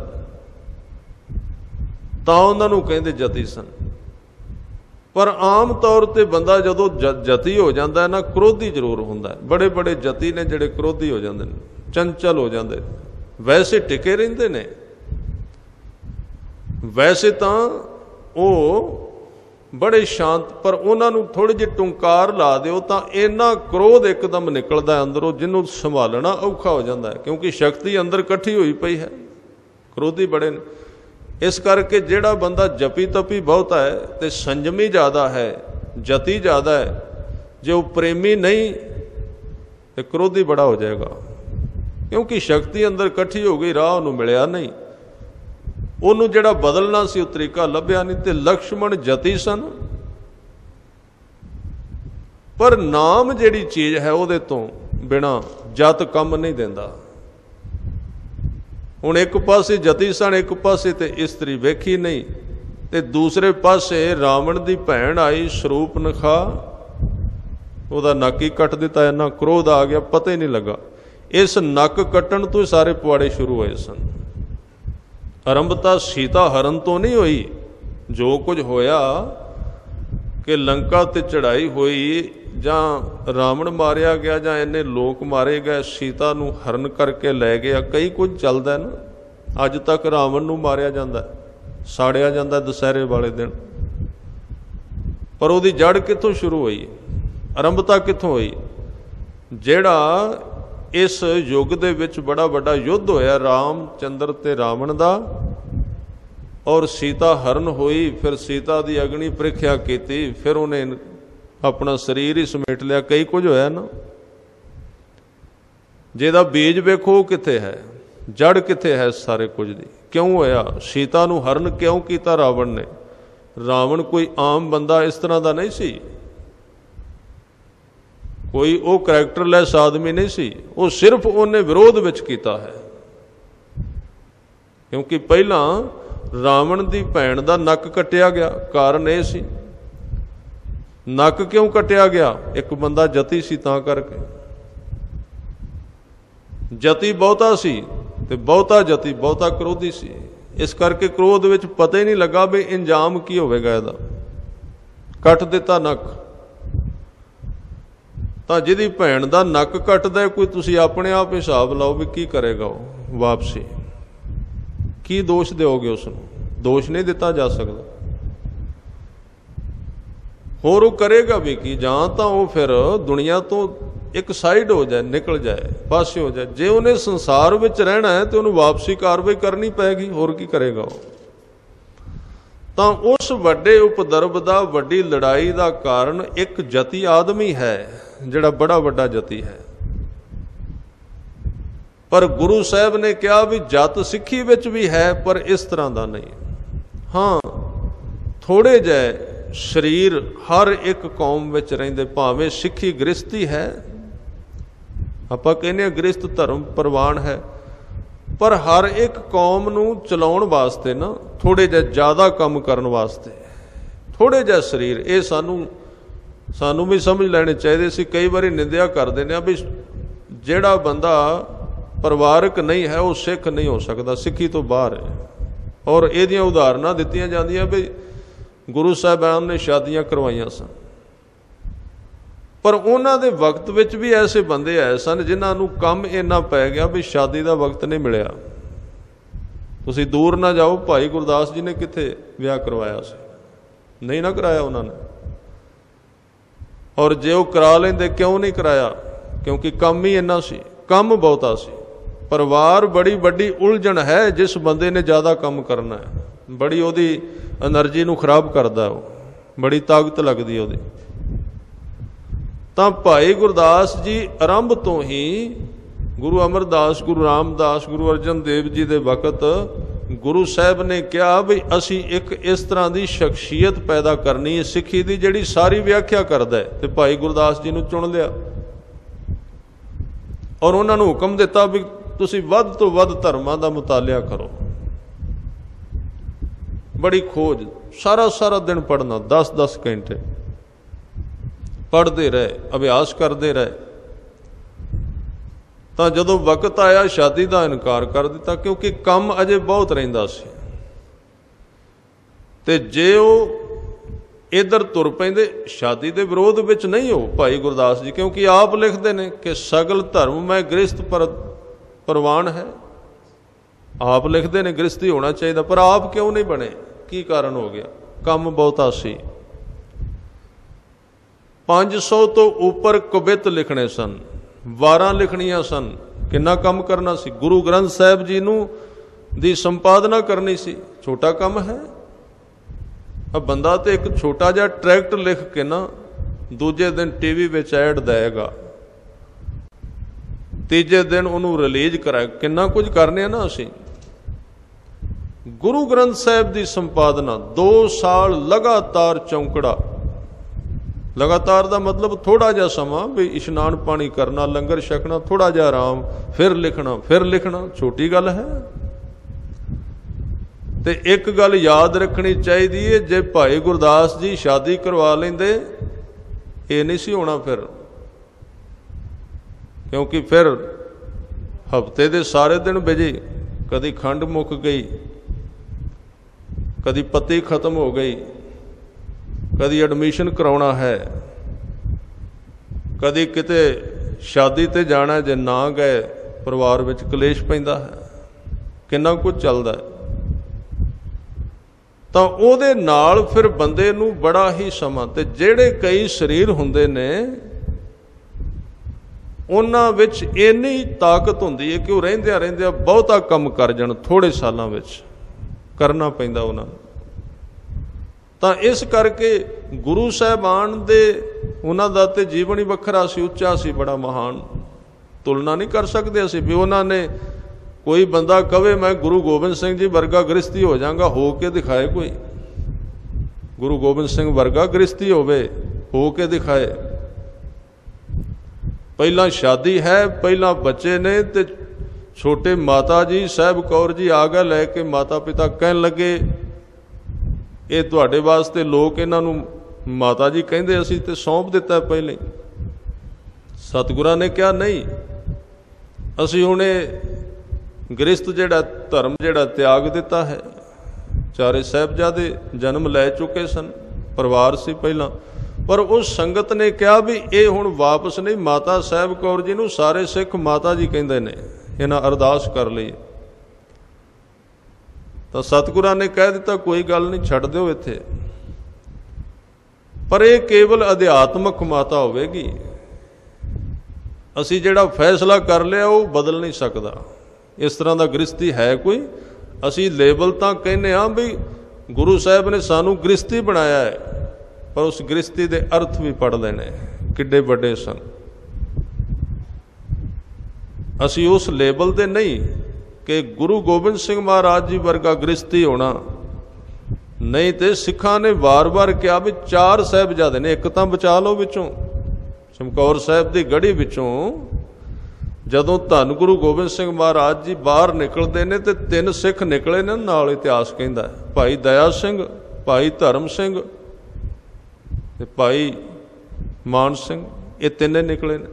ਤਾਂ ਉਹਨਾਂ ਨੂੰ ਕਹਿੰਦੇ ਜਤੀ ਸਨ। ਪਰ ਆਮ ਤੌਰ ਤੇ ਬੰਦਾ ਜਦੋਂ ਜਤੀ ਹੋ ਜਾਂਦਾ ਹੈ ਨਾ, ਕ੍ਰੋਧੀ ਜ਼ਰੂਰ ਹੁੰਦਾ ਹੈ। ਬੜੇ ਬੜੇ ਜਤੀ ਨੇ ਜਿਹੜੇ ਕ੍ਰੋਧੀ ਹੋ ਜਾਂਦੇ ਨੇ, ਚੰਚਲ ਹੋ ਜਾਂਦੇ ਵੈਸੇ ਟਿਕੇ ਰਹਿੰਦੇ ਨੇ। ਵੈਸੇ ਤਾਂ ਉਹ ਬੜੇ ਸ਼ਾਂਤ, ਪਰ ਉਹਨਾਂ ਨੂੰ ਥੋੜੀ ਜਿਹੀ ਟੁੰਕਾਰ ਲਾ ਦਿਓ ਤਾਂ ਇੰਨਾ ਕ੍ਰੋਧ ਇੱਕਦਮ ਨਿਕਲਦਾ ਅੰਦਰੋਂ, ਜਿਹਨੂੰ ਸੰਭਾਲਣਾ ਔਖਾ ਹੋ ਜਾਂਦਾ ਹੈ, ਕਿਉਂਕਿ ਸ਼ਕਤੀ ਅੰਦਰ ਇਕੱਠੀ ਹੋਈ ਪਈ ਹੈ। ਕ੍ਰੋਧੀ ਬੜੇ ਨੇ। ਇਸ ਕਰਕੇ ਜਿਹੜਾ ਬੰਦਾ ਜਪੀ ਤਪੀ ਬਹੁਤ ਹੈ ਤੇ ਸੰਜਮੀ ਜ਼ਿਆਦਾ ਹੈ, ਜਤੀ ਜ਼ਿਆਦਾ ਹੈ, ਜੇ ਉਹ ਪ੍ਰੇਮੀ ਨਹੀਂ, ਤੇ ਕ੍ਰੋਧੀ ਬੜਾ ਹੋ ਜਾਏਗਾ। ਕਿਉਂਕਿ ਸ਼ਕਤੀ ਅੰਦਰ ਇਕੱਠੀ ਹੋ ਗਈ, ਰਾਹ ਉਹਨੂੰ ਮਿਲਿਆ ਨਹੀਂ। ਉਹਨੂੰ ਜਿਹੜਾ ਬਦਲਣਾ ਸੀ ਉਹ ਤਰੀਕਾ ਲੱਭਿਆ ਨਹੀਂ ਤੇ ਲక్ష్మణ ਜਤੀ ਸਨ। ਪਰ ਨਾਮ ਜਿਹੜੀ ਚੀਜ਼ ਹੈ ਉਹਦੇ ਤੋਂ ਬਿਨਾ ਜਤ ਕੰਮ ਨਹੀਂ ਦਿੰਦਾ। ਹੁਣ ਇੱਕ ਪਾਸੇ ਜਤੀ ਸਨ, ਇੱਕ ਪਾਸੇ ਤੇ ਇਸਤਰੀ ਵੇਖੀ ਨਹੀਂ ਤੇ ਦੂਸਰੇ ਪਾਸੇ ਰਾਵਣ ਦੀ ਭੈਣ ਆਈ, ਸਰੂਪ ਸਰੂਪਨਖਾ ਉਹਦਾ ਨੱਕ ਹੀ ਕੱਟ ਦਿੱਤਾ, ਇੰਨਾ ਕ੍ਰੋਧ ਆ ਗਿਆ, ਪਤਾ ਹੀ ਨਹੀਂ ਲੱਗਾ। ਇਸ ਨੱਕ ਕੱਟਣ ਤੋਂ ਹੀ ਸਾਰੇ ਪਵਾੜੇ ਸ਼ੁਰੂ ਹੋਏ ਸਨ। ਆਰੰਭਤਾ ਸੀਤਾ ਹਰਨ ਤੋਂ ਨਹੀਂ ਹੋਈ। ਜੋ ਕੁਝ ਹੋਇਆ ਕਿ ਲੰਕਾ ਤੇ ਚੜਾਈ ਹੋਈ ਜਾਂ ਰਾਵਣ ਮਾਰਿਆ ਗਿਆ ਜਾਂ ਇਹਨੇ ਲੋਕ ਮਾਰੇ ਗਏ, ਸੀਤਾ ਨੂੰ ਹਰਨ ਕਰਕੇ ਲੈ ਗਿਆ, ਕਈ ਕੁਝ ਚੱਲਦਾ ਨਾ। ਅੱਜ ਤੱਕ ਰਾਵਣ ਨੂੰ ਮਾਰਿਆ ਜਾਂਦਾ, ਸਾੜਿਆ ਜਾਂਦਾ ਦੁਸਹਿਰੇ ਵਾਲੇ ਦਿਨ। ਪਰ ਉਹਦੀ ਜੜ ਕਿੱਥੋਂ ਸ਼ੁਰੂ ਹੋਈ? ਆਰੰਭਤਾ ਕਿੱਥੋਂ ਹੋਈ? ਜਿਹੜਾ ਇਸ ਯੁੱਗ ਦੇ ਵਿੱਚ ਬੜਾ ਵੱਡਾ ਯੁੱਧ ਹੋਇਆ। ਰਾਮ ਚੰਦਰ ਤੇ ਰਾਵਣ ਦਾ ਔਰ ਸੀਤਾ ਹਰਨ ਹੋਈ, ਫਿਰ ਸੀਤਾ ਦੀ ਅਗਨੀ ਪ੍ਰੀਖਿਆ ਕੀਤੀ, ਫਿਰ ਉਹਨੇ ਆਪਣਾ ਸਰੀਰ ਹੀ ਸਮੇਟ ਲਿਆ। ਕਈ ਕੁਝ ਹੋਇਆ ਨਾ। ਜਿਹਦਾ ਬੀਜ ਵੇਖੋ ਕਿੱਥੇ ਹੈ? ਜੜ ਕਿੱਥੇ ਹੈ ਸਾਰੇ ਕੁਝ ਦੀ? ਕਿਉਂ ਹੋਇਆ? ਸੀਤਾ ਨੂੰ ਹਰਨ ਕਿਉਂ ਕੀਤਾ ਰਾਵਣ ਨੇ? ਰਾਵਣ ਕੋਈ ਆਮ ਬੰਦਾ ਇਸ ਤਰ੍ਹਾਂ ਦਾ ਨਹੀਂ ਸੀ। ਕੋਈ ਉਹ ਕੈਰੈਕਟਰਲੈਸ ਆਦਮੀ ਨਹੀਂ ਸੀ। ਉਹ ਸਿਰਫ ਉਹਨੇ ਵਿਰੋਧ ਵਿੱਚ ਕੀਤਾ ਹੈ। ਕਿਉਂਕਿ ਪਹਿਲਾਂ ਰਾਵਣ ਦੀ ਭੈਣ ਦਾ ਨੱਕ ਕੱਟਿਆ ਗਿਆ, ਕਾਰਨ ਇਹ ਸੀ। ਨੱਕ ਕਿਉਂ ਕੱਟਿਆ ਗਿਆ? ਇੱਕ ਬੰਦਾ ਜਤੀ ਸੀ ਤਾਂ ਕਰਕੇ। ਜਤੀ ਬਹੁਤਾ ਸੀ ਤੇ ਬਹੁਤਾ ਜਤੀ ਬਹੁਤਾ ਕ੍ਰੋਧੀ ਸੀ। ਇਸ ਕਰਕੇ ਕ੍ਰੋਧ ਵਿੱਚ ਪਤਾ ਹੀ ਨਹੀਂ ਲੱਗਾ ਵੀ ਇੰਜਾਮ ਕੀ ਹੋਵੇਗਾ ਇਹਦਾ। ਕੱਟ ਦਿੱਤਾ ਨੱਕ। ਤਾਂ ਜਿਹਦੀ ਭੈਣ ਦਾ ਨੱਕ ਕੱਟਦਾ ਕੋਈ ਤੁਸੀਂ ਆਪਣੇ ਆਪ ਹਿਸਾਬ ਲਾਓ ਵੀ ਕੀ ਕਰੇਗਾ ਉਹ ਵਾਪਸੀ। ਕੀ ਦੋਸ਼ ਦਿਓਗੇ ਉਸ ਨੂੰ ਦੋਸ਼ ਨਹੀਂ ਦਿੱਤਾ ਜਾ ਸਕਦਾ। ਹੋਰ ਉਹ ਕਰੇਗਾ ਵੀ ਕੀ? ਜਾਂ ਤਾਂ ਉਹ ਫਿਰ ਦੁਨੀਆ ਤੋਂ ਇੱਕ ਸਾਈਡ ਹੋ ਜਾਏ, ਨਿਕਲ ਜਾਏ, ਪਾਸੇ ਹੋ ਜਾਏ। ਜੇ ਉਹਨੇ ਸੰਸਾਰ ਵਿੱਚ ਰਹਿਣਾ ਹੈ ਤੇ ਉਹਨੂੰ ਵਾਪਸੀ ਕਾਰਵਾਈ ਕਰਨੀ ਪੈਗੀ ਹੋਰ ਕੀ ਕਰੇਗਾ ਉਹ? ਤਾਂ ਉਸ ਵੱਡੇ ਉਪਦਰਵ ਦਾ ਵੱਡੀ ਲੜਾਈ ਦਾ ਕਾਰਨ ਇੱਕ ਜਤੀ ਆਦਮੀ ਹੈ, ਜਿਹੜਾ ਬੜਾ ਵੱਡਾ ਜਤੀ ਹੈ। ਪਰ ਗੁਰੂ ਸਾਹਿਬ ਨੇ ਕਿਹਾ ਵੀ ਜਤ ਸਿੱਖੀ ਵਿੱਚ ਵੀ ਹੈ, ਪਰ ਇਸ ਤਰ੍ਹਾਂ ਦਾ ਨਹੀਂ। ਹਾਂ ਥੋੜੇ ਜਿਹੇ ਸਰੀਰ ਹਰ ਇੱਕ ਕੌਮ ਵਿੱਚ ਰਹਿੰਦੇ, ਭਾਵੇਂ ਸਿੱਖੀ ਗ੍ਰਸਤੀ ਹੈ। ਆਪਾਂ ਕਹਿੰਦੇ ਆ ਗ੍ਰਸਤ ਧਰਮ ਪ੍ਰਵਾਨ ਹੈ। ਪਰ ਹਰ ਇੱਕ ਕੌਮ ਨੂੰ ਚਲਾਉਣ ਵਾਸਤੇ ਨਾ ਥੋੜੇ ਜਿਹਾ ਜ਼ਿਆਦਾ ਕੰਮ ਕਰਨ ਵਾਸਤੇ ਥੋੜੇ ਜਿਹਾ ਸਰੀਰ, ਇਹ ਸਾਨੂੰ ਸਾਨੂੰ ਵੀ ਸਮਝ ਲੈਣੇ ਚਾਹੀਦੇ ਸੀ। ਕਈ ਵਾਰੀ ਨਿੰਦਿਆ ਕਰਦੇ ਨੇ ਆ ਵੀ ਜਿਹੜਾ ਬੰਦਾ ਪਰਿਵਾਰਕ ਨਹੀਂ ਹੈ, ਉਹ ਸਿੱਖ ਨਹੀਂ ਹੋ ਸਕਦਾ, ਸਿੱਖੀ ਤੋਂ ਬਾਹਰ ਹੈ। ਔਰ ਇਹਦੀਆਂ ਉਦਾਹਰਨਾਂ ਦਿੱਤੀਆਂ ਜਾਂਦੀਆਂ ਵੀ ਗੁਰੂ ਸਾਹਿਬਾਨ ਨੇ ਸ਼ਾਦੀਆਂ ਕਰਵਾਈਆਂ ਸਨ। ਪਰ ਉਹਨਾਂ ਦੇ ਵਕਤ ਵਿੱਚ ਵੀ ਐਸੇ ਬੰਦੇ ਆਏ ਸਨ ਜਿਨ੍ਹਾਂ ਨੂੰ ਕੰਮ ਇੰਨਾ ਪੈ ਗਿਆ ਵੀ ਸ਼ਾਦੀ ਦਾ ਵਕਤ ਨਹੀਂ ਮਿਲਿਆ। ਤੁਸੀਂ ਦੂਰ ਨਾ ਜਾਓ, ਭਾਈ ਗੁਰਦਾਸ ਜੀ ਨੇ ਕਿੱਥੇ ਵਿਆਹ ਕਰਵਾਇਆ ਸੀ? ਨਹੀਂ ਨਾ ਕਰਾਇਆ ਉਹਨਾਂ ਨੇ। ਔਰ ਜੇ ਉਹ ਕਰਾ ਲੈਂਦੇ, ਕਿਉਂ ਨਹੀਂ ਕਰਾਇਆ? ਕਿਉਂਕਿ ਕੰਮ ਹੀ ਇੰਨਾ ਸੀ, ਕੰਮ ਬਹੁਤਾ ਸੀ। ਪਰਿਵਾਰ ਬੜੀ ਵੱਡੀ ਉਲਝਣ ਹੈ ਜਿਸ ਬੰਦੇ ਨੇ ਜ਼ਿਆਦਾ ਕੰਮ ਕਰਨਾ ਹੈ। ਬੜੀ ਉਹਦੀ એનર્ਜੀ ਨੂੰ ਖਰਾਬ ਕਰਦਾ ਉਹ। ਬੜੀ ਤਾਕਤ ਲੱਗਦੀ ਉਹਦੀ। ਤਾਂ ਭਾਈ ਗੁਰਦਾਸ ਜੀ ਆਰੰਭ ਤੋਂ ਹੀ ਗੁਰੂ ਅਮਰਦਾਸ, ਗੁਰੂ ਰਾਮਦਾਸ, ਗੁਰੂ ਅਰਜਨ ਦੇਵ ਜੀ ਦੇ ਵਕਤ ਗੁਰੂ ਸਾਹਿਬ ਨੇ ਕਿਹਾ ਵੀ ਅਸੀਂ ਇੱਕ ਇਸ ਤਰ੍ਹਾਂ ਦੀ ਸ਼ਖਸੀਅਤ ਪੈਦਾ ਕਰਨੀ ਹੈ, ਸਿੱਖੀ ਦੀ ਜਿਹੜੀ ਸਾਰੀ ਵਿਆਖਿਆ ਕਰਦਾ ਹੈ। ਤੇ ਭਾਈ ਗੁਰਦਾਸ ਜੀ ਨੂੰ ਚੁਣ ਲਿਆ। ਔਰ ਉਹਨਾਂ ਨੂੰ ਹੁਕਮ ਦਿੱਤਾ ਵੀ ਤੁਸੀਂ ਵੱਧ ਤੋਂ ਵੱਧ ਧਰਮਾਂ ਦਾ ਮੁਤਾਲਿਆ ਕਰੋ। ਬੜੀ ਖੋਜ ਸਾਰਾ ਸਾਰਾ ਦਿਨ ਪੜਨਾ 10-10 ਘੰਟੇ। ਪੜ੍ਹਦੇ ਰਹੇ, ਅਭਿਆਸ ਕਰਦੇ ਰਹੇ। ਤਾਂ ਜਦੋਂ ਵਕਤ ਆਇਆ, ਸ਼ਾਦੀ ਦਾ ਇਨਕਾਰ ਕਰ ਦਿੱਤਾ, ਕਿਉਂਕਿ ਕੰਮ ਅਜੇ ਬਹੁਤ ਰਹਿੰਦਾ ਸੀ। ਤੇ ਜੇ ਉਹ ਇਧਰ ਤੁਰ ਪੈਂਦੇ, ਸ਼ਾਦੀ ਦੇ ਵਿਰੋਧ ਵਿੱਚ ਨਹੀਂ ਹੋ ਭਾਈ ਗੁਰਦਾਸ ਜੀ, ਕਿਉਂਕਿ ਆਪ ਲਿਖਦੇ ਨੇ ਕਿ ਸਗਲ ਧਰਮ ਮੈਂ ਗ੍ਰਸਤ ਪਰ, ਪ੍ਰਵਾਨ ਹੈ। ਆਪ ਲਿਖਦੇ ਨੇ ਗ੍ਰਸਤੀ ਹੋਣਾ ਚਾਹੀਦਾ, ਪਰ ਆਪ ਕਿਉਂ ਨਹੀਂ ਬਣੇ? ਕੀ ਕਾਰਨ ਹੋ ਗਿਆ? ਕੰਮ ਬਹੁਤਾ ਸੀ। 500 ਤੋਂ ਉੱਪਰ ਕਵਿਤ ਲਿਖਣੇ ਸਨ। ਵਾਰਾਂ ਲਿਖਣੀਆਂ ਸਨ। ਕਿੰਨਾ ਕੰਮ ਕਰਨਾ ਸੀ? ਗੁਰੂ ਗ੍ਰੰਥ ਸਾਹਿਬ ਜੀ ਨੂੰ ਦੀ ਸੰਪਾਦਨਾ ਕਰਨੀ ਸੀ। ਛੋਟਾ ਕੰਮ ਹੈ? ਆ ਬੰਦਾ ਤੇ ਇੱਕ ਛੋਟਾ ਜਿਹਾ ਟਰੈਕਟ ਲਿਖ ਕੇ ਨਾ ਦੂਜੇ ਦਿਨ ਟੀਵੀ ਵਿੱਚ ਐਡ ਦੇਗਾ ਤੀਜੇ ਦਿਨ ਉਹਨੂੰ ਰਿਲੀਜ਼ ਕਰਾ ਕਿੰਨਾ ਕੁਝ ਕਰਨੇ ਆ ਨਾ ਅਸੀਂ। ਗੁਰੂ ਗ੍ਰੰਥ ਸਾਹਿਬ ਦੀ ਸੰਪਾਦਨਾ। 2 ਸਾਲ ਲਗਾਤਾਰ ਚੌਂਕੜਾ। ਲਗਾਤਾਰ ਦਾ ਮਤਲਬ ਥੋੜਾ ਜਿਹਾ ਸਮਾਂ ਵੀ ਇਸ਼ਨਾਨ ਪਾਣੀ ਕਰਨਾ, ਲੰਗਰ ਛਕਣਾ, ਥੋੜਾ ਜਿਹਾ ਆਰਾਮ, ਫਿਰ ਲਿਖਣਾ ਫਿਰ ਲਿਖਣਾ, ਛੋਟੀ ਗੱਲ ਹੈ। ਤੇ ਇੱਕ ਗੱਲ ਯਾਦ ਰੱਖਣੀ ਚਾਹੀਦੀ ਹੈ ਜੇ ਭਾਈ ਗੁਰਦਾਸ ਜੀ ਸ਼ਾਦੀ ਕਰਵਾ ਲੈਂਦੇ, ਇਹ ਨਹੀਂ ਸੀ ਹੋਣਾ ਫਿਰ। ਕਿਉਂਕਿ ਫਿਰ ਹਫ਼ਤੇ ਦੇ ਸਾਰੇ ਦਿਨ ਬਿਜੇ, ਕਦੀ ਖੰਡ ਮੁੱਕ ਗਈ, ਕਦੀ ਪੱਤੀ ਖਤਮ ਹੋ ਗਈ। ਕਦੀ ਐਡਮਿਸ਼ਨ ਕਰਾਉਣਾ ਹੈ, ਕਦੀ ਕਿਤੇ ਸ਼ਾਦੀ ਤੇ ਜਾਣਾ ਜੇ ਨਾ ਗਏ, ਪਰਿਵਾਰ ਵਿੱਚ ਕਲੇਸ਼ ਪੈਂਦਾ ਹੈ, ਕਿੰਨਾ ਕੁਝ ਚੱਲਦਾ ਹੈ। ਤਾਂ ਉਹਦੇ ਨਾਲ ਫਿਰ ਬੰਦੇ ਨੂੰ ਬੜਾ ਹੀ ਸਮਾਂ, ਤੇ ਜਿਹੜੇ ਕਈ ਸਰੀਰ ਹੁੰਦੇ ਨੇ, ਉਹਨਾਂ ਵਿੱਚ ਇੰਨੀ ਤਾਕਤ ਹੁੰਦੀ ਹੈ ਕਿ ਉਹ ਰਹਿੰਦਿਆਂ ਰਹਿੰਦਿਆਂ ਬਹੁਤਾ ਕੰਮ ਕਰ ਜਾਣ ਥੋੜੇ ਸਾਲਾਂ ਵਿੱਚ ਕਰਨਾ ਪੈਂਦਾ ਉਹਨਾਂ ਨੂੰ। ਤਾਂ ਇਸ ਕਰਕੇ ਗੁਰੂ ਸਾਹਿਬਾਨ ਦੇ ਉਹਨਾਂ ਦਾ ਤੇ ਜੀਵਨ ਹੀ ਵੱਖਰਾ ਸੀ, ਉੱਚਾ ਸੀ, ਬੜਾ ਮਹਾਨ। ਤੁਲਨਾ ਨਹੀਂ ਕਰ ਸਕਦੇ ਅਸੀਂ ਵੀ ਉਹਨਾਂ ਨੇ ਕੋਈ ਬੰਦਾ ਕਵੇ, ਮੈਂ ਗੁਰੂ ਗੋਬਿੰਦ ਸਿੰਘ ਜੀ ਵਰਗਾ ਗ੍ਰਸਤੀ ਹੋ ਜਾਗਾ ਹੋ ਕੇ ਦਿਖਾਏ ਕੋਈ? ਗੁਰੂ ਗੋਬਿੰਦ ਸਿੰਘ ਵਰਗਾ ਗ੍ਰਸਤੀ ਹੋਵੇ, ਹੋ ਕੇ ਦਿਖਾਏ। ਪਹਿਲਾਂ ਸ਼ਾਦੀ ਹੈ, ਪਹਿਲਾਂ ਬੱਚੇ ਨੇ ਤੇ ਛੋਟੇ ਮਾਤਾ ਜੀ, ਸਾਹਿਬ ਕੌਰ ਜੀ ਆਗਾ ਲੈ ਕੇ ਮਾਤਾ ਪਿਤਾ ਕਹਿਣ ਲੱਗੇ ਇਹ ਤੁਹਾਡੇ ਵਾਸਤੇ ਲੋਕ ਇਹਨਾਂ ਨੂੰ ਮਾਤਾ ਜੀ ਕਹਿੰਦੇ ਅਸੀਂ ਤੇ ਸੌਂਪ ਦਿੱਤਾ ਪਹਿਲੇ। ਸਤਿਗੁਰਾਂ ਨੇ ਕਿਹਾ, ਨਹੀਂ, ਅਸੀਂ ਹੁਣੇ ਗ੍ਰਸਤ ਜਿਹੜਾ, ਧਰਮ ਜਿਹੜਾ ਤਿਆਗ ਦਿੱਤਾ ਹੈ, ਚਾਰੇ ਸਾਹਿਬਜ਼ਾਦੇ ਜਨਮ ਲੈ ਚੁੱਕੇ ਸਨ, ਪਰਿਵਾਰ ਸੀ ਪਹਿਲਾਂ। ਪਰ ਉਸ ਸੰਗਤ ਨੇ ਕਿਹਾ ਵੀ ਇਹ ਹੁਣ ਵਾਪਸ ਨਹੀਂ, ਮਾਤਾ ਸਾਹਿਬ ਕੌਰ ਜੀ ਨੂੰ ਸਾਰੇ ਸਿੱਖ ਮਾਤਾ ਜੀ ਕਹਿੰਦੇ ਨੇ, ਇਹਨਾਂ ਅਰਦਾਸ ਕਰ ਲਈ ਤਾਂ ਸਤਿਗੁਰਾਂ ਨੇ ਕਹਿ ਦਿੱਤਾ, ਕੋਈ ਗੱਲ ਨਹੀਂ, ਛੱਡ ਦਿਓ ਇੱਥੇ। ਪਰ ਇਹ ਕੇਵਲ ਅਧਿਆਤਮਕ ਮਾਤਾ ਹੋਵੇਗੀ। ਅਸੀਂ ਜਿਹੜਾ ਫੈਸਲਾ ਕਰ ਲਿਆ, ਉਹ ਬਦਲ ਨਹੀਂ ਸਕਦਾ। ਇਸ ਤਰ੍ਹਾਂ ਦਾ ਗ੍ਰਸਤੀ ਹੈ ਕੋਈ? ਅਸੀਂ ਲੇਬਲ ਤਾਂ ਕਹਿੰਨੇ ਆ ਵੀ ਗੁਰੂ ਸਾਹਿਬ ਨੇ ਸਾਨੂੰ ਗ੍ਰਸਤੀ ਬਣਾਇਆ ਹੈ, ਪਰ ਉਸ ਗ੍ਰਸਤੀ ਦੇ ਅਰਥ ਵੀ ਪੜ ਲੈਣੇ ਕਿੱਡੇ ਵੱਡੇ ਸਨ। ਅਸੀਂ ਉਸ ਲੇਬਲ ਤੇ ਨਹੀਂ ਕਿ ਗੁਰੂ ਗੋਬਿੰਦ ਸਿੰਘ ਮਹਾਰਾਜ ਜੀ ਵਰਗਾ ਗ੍ਰਸਤੀ ਹੋਣਾ। ਨਹੀਂ ਤੇ ਸਿੱਖਾਂ ਨੇ ਵਾਰ-ਵਾਰ ਕਿਹਾ ਵੀ ਚਾਰ ਸਾਹਿਬਜ਼ਾਦੇ ਨੇ, ਇੱਕ ਤਾਂ ਬਚਾ ਲਓ ਵਿੱਚੋਂ। ਚਮਕੌਰ ਸਾਹਿਬ ਦੀ ਗੜੀ ਵਿੱਚੋਂ ਜਦੋਂ ਧੰਨ ਗੁਰੂ ਗੋਬਿੰਦ ਸਿੰਘ ਮਹਾਰਾਜ ਜੀ ਬਾਹਰ ਨਿਕਲਦੇ ਨੇ ਤੇ ਤਿੰਨ ਸਿੱਖ ਨਿਕਲੇ ਨੇ, ਨਾਲ ਇਤਿਹਾਸ ਕਹਿੰਦਾ ਭਾਈ ਦਇਆ ਸਿੰਘ, ਭਾਈ ਧਰਮ ਸਿੰਘ ਤੇ ਭਾਈ ਮਾਨ ਸਿੰਘ, ਇਹ ਤਿੰਨੇ ਨਿਕਲੇ ਨੇ।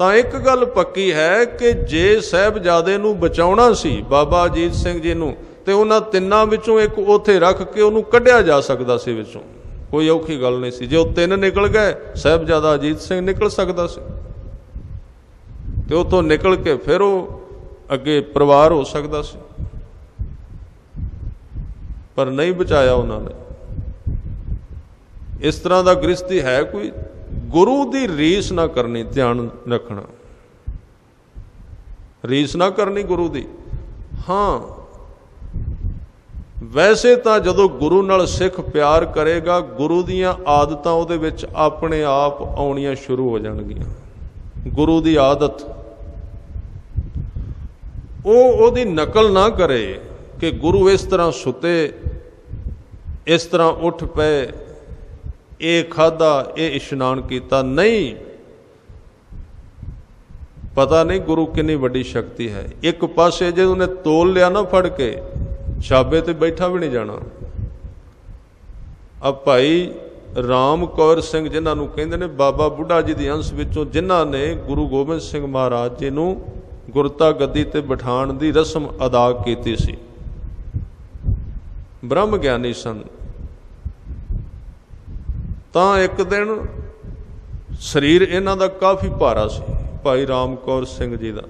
ਤਾਂ ਇੱਕ ਗੱਲ ਪੱਕੀ ਹੈ ਕਿ ਜੇ ਸਾਹਿਬਜ਼ਾਦੇ ਨੂੰ ਬਚਾਉਣਾ ਸੀ ਬਾਬਾ ਅਜੀਤ ਸਿੰਘ ਜੀ ਨੂੰ, ਤੇ ਉਹਨਾਂ ਤਿੰਨਾਂ ਵਿੱਚੋਂ ਇੱਕ ਉਥੇ ਰੱਖ ਕੇ ਉਹਨੂੰ ਕੱਢਿਆ ਜਾ ਸਕਦਾ ਸੀ ਵਿੱਚੋਂ। ਕੋਈ ਔਖੀ ਗੱਲ ਨਹੀਂ ਸੀ। ਜੇ ਉਹ ਤਿੰਨ ਨਿਕਲ ਗਏ, ਸਾਹਿਬਜ਼ਾਦਾ ਅਜੀਤ ਸਿੰਘ ਨਿਕਲ ਸਕਦਾ ਸੀ। ਤੇ ਉਥੋਂ ਨਿਕਲ ਕੇ ਫਿਰ ਉਹ ਅੱਗੇ ਪਰਿਵਾਰ ਹੋ ਸਕਦਾ ਸੀ। ਪਰ ਨਹੀਂ ਬਚਾਇਆ ਉਹਨਾਂ ਨੇ। ਇਸ ਤਰ੍ਹਾਂ ਦਾ ਗ੍ਰਸਤੀ ਹੈ ਕੋਈ? ਗੁਰੂ ਦੀ ਰੀਸ ਨਾ ਕਰਨੀ, ਧਿਆਨ ਰੱਖਣਾ। ਰੀਸ ਨਾ ਕਰਨੀ ਗੁਰੂ ਦੀ। ਹਾਂ, ਵੈਸੇ ਤਾਂ ਜਦੋਂ ਗੁਰੂ ਨਾਲ ਸਿੱਖ ਪਿਆਰ ਕਰੇਗਾ, ਗੁਰੂ ਦੀਆਂ ਆਦਤਾਂ ਉਹਦੇ ਵਿੱਚ ਆਪਣੇ ਆਪ ਆਉਣੀਆਂ ਸ਼ੁਰੂ ਹੋ ਜਾਣਗੀਆਂ। ਗੁਰੂ ਦੀ ਆਦਤ। ਉਹ ਉਹਦੀ ਨਕਲ ਨਾ ਕਰੇ ਕਿ ਗੁਰੂ ਇਸ ਤਰ੍ਹਾਂ ਸੁੱਤੇ, ਇਸ ਤਰ੍ਹਾਂ ਉੱਠ ਪਏ ਇਹ ਖਾਦਾ ਇਹ ਇਸ਼ਨਾਨ ਕੀਤਾ, ਨਹੀਂ। ਪਤਾ ਨਹੀਂ ਗੁਰੂ ਕਿੰਨੀ ਵੱਡੀ ਸ਼ਕਤੀ ਹੈ। ਇੱਕ ਪਾਸੇ ਜੇ ਉਹਨੇ ਤੋਲ ਲਿਆ ਨਾ ਫੜ ਕੇ, ਛਾਬੇ ਤੇ ਬੈਠਾ ਵੀ ਨਹੀਂ ਜਾਣਾ। ਆ ਭਾਈ ਰਾਮ ਕੌਰ ਸਿੰਘ ਜਿਨ੍ਹਾਂ ਨੂੰ ਕਹਿੰਦੇ ਨੇ, ਬਾਬਾ ਬੁੱਢਾ ਜੀ ਦੇ ਅੰਸ਼ ਵਿੱਚੋਂ ਜਿਨ੍ਹਾਂ ਨੇ ਗੁਰੂ ਗੋਬਿੰਦ ਸਿੰਘ ਮਹਾਰਾਜ ਜੀ ਨੂੰ ਗੁਰਤਾ ਗੱਦੀ ਤੇ ਬਿਠਾਣ ਦੀ ਰਸਮ ਅਦਾ ਕੀਤੀ ਸੀ। ਬ੍ਰਹਮ ਗਿਆਨੀ ਸਨ। ਤਾਂ ਇੱਕ ਦਿਨ ਸਰੀਰ ਇਹਨਾਂ ਦਾ ਕਾਫੀ ਭਾਰਾ ਸੀ, ਭਾਈ ਰਾਮ ਕੌਰ ਸਿੰਘ ਜੀ ਦਾ।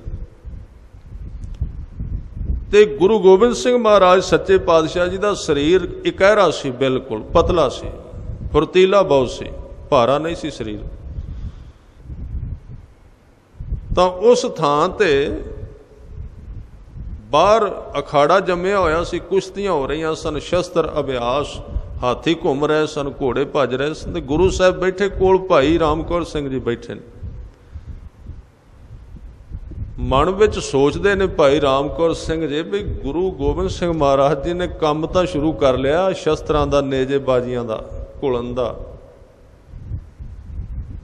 ਤੇ ਗੁਰੂ ਗੋਬਿੰਦ ਸਿੰਘ ਮਹਾਰਾਜ ਸੱਚੇ ਪਾਤਸ਼ਾਹ ਜੀ ਦਾ ਸਰੀਰ ਇਕਹਿਰਾ ਸੀ, ਬਿਲਕੁਲ ਪਤਲਾ ਸੀ, ਫੁਰਤੀਲਾ ਬਹੁਤ ਸੀ, ਭਾਰਾ ਨਹੀਂ ਸੀ ਸਰੀਰ। ਤਾਂ ਉਸ ਥਾਂ ਤੇ ਬਾਹਰ ਅਖਾੜਾ ਜੰਮਿਆ ਹੋਇਆ ਸੀ, ਕੁਸ਼ਤੀਆਂ ਹੋ ਰਹੀਆਂ ਸਨ, ਸ਼ਸਤਰ, ਅਭਿਆਸ ਹਾਥੀ ਘੁੰਮ ਰਹੇ ਸਨ, ਘੋੜੇ ਭੱਜ ਰਹੇ ਸਨ ਤੇ ਗੁਰੂ ਸਾਹਿਬ ਬੈਠੇ ਕੋਲ ਭਾਈ ਰਾਮਕੌਰ ਸਿੰਘ ਜੀ ਬੈਠੇ ਨੇ। ਮਨ ਵਿੱਚ ਸੋਚਦੇ ਨੇ ਭਾਈ ਰਾਮਕੌਰ ਸਿੰਘ ਜੀ ਵੀ ਗੁਰੂ ਗੋਬਿੰਦ ਸਿੰਘ ਮਹਾਰਾਜ ਜੀ ਨੇ ਕੰਮ ਤਾਂ ਸ਼ੁਰੂ ਕਰ ਲਿਆ, ਸ਼ਸਤਰਾਂ ਦਾ ਨੇਜੇ ਬਾਜੀਆਂ ਦਾ, ਘੁਲਣ ਦਾ।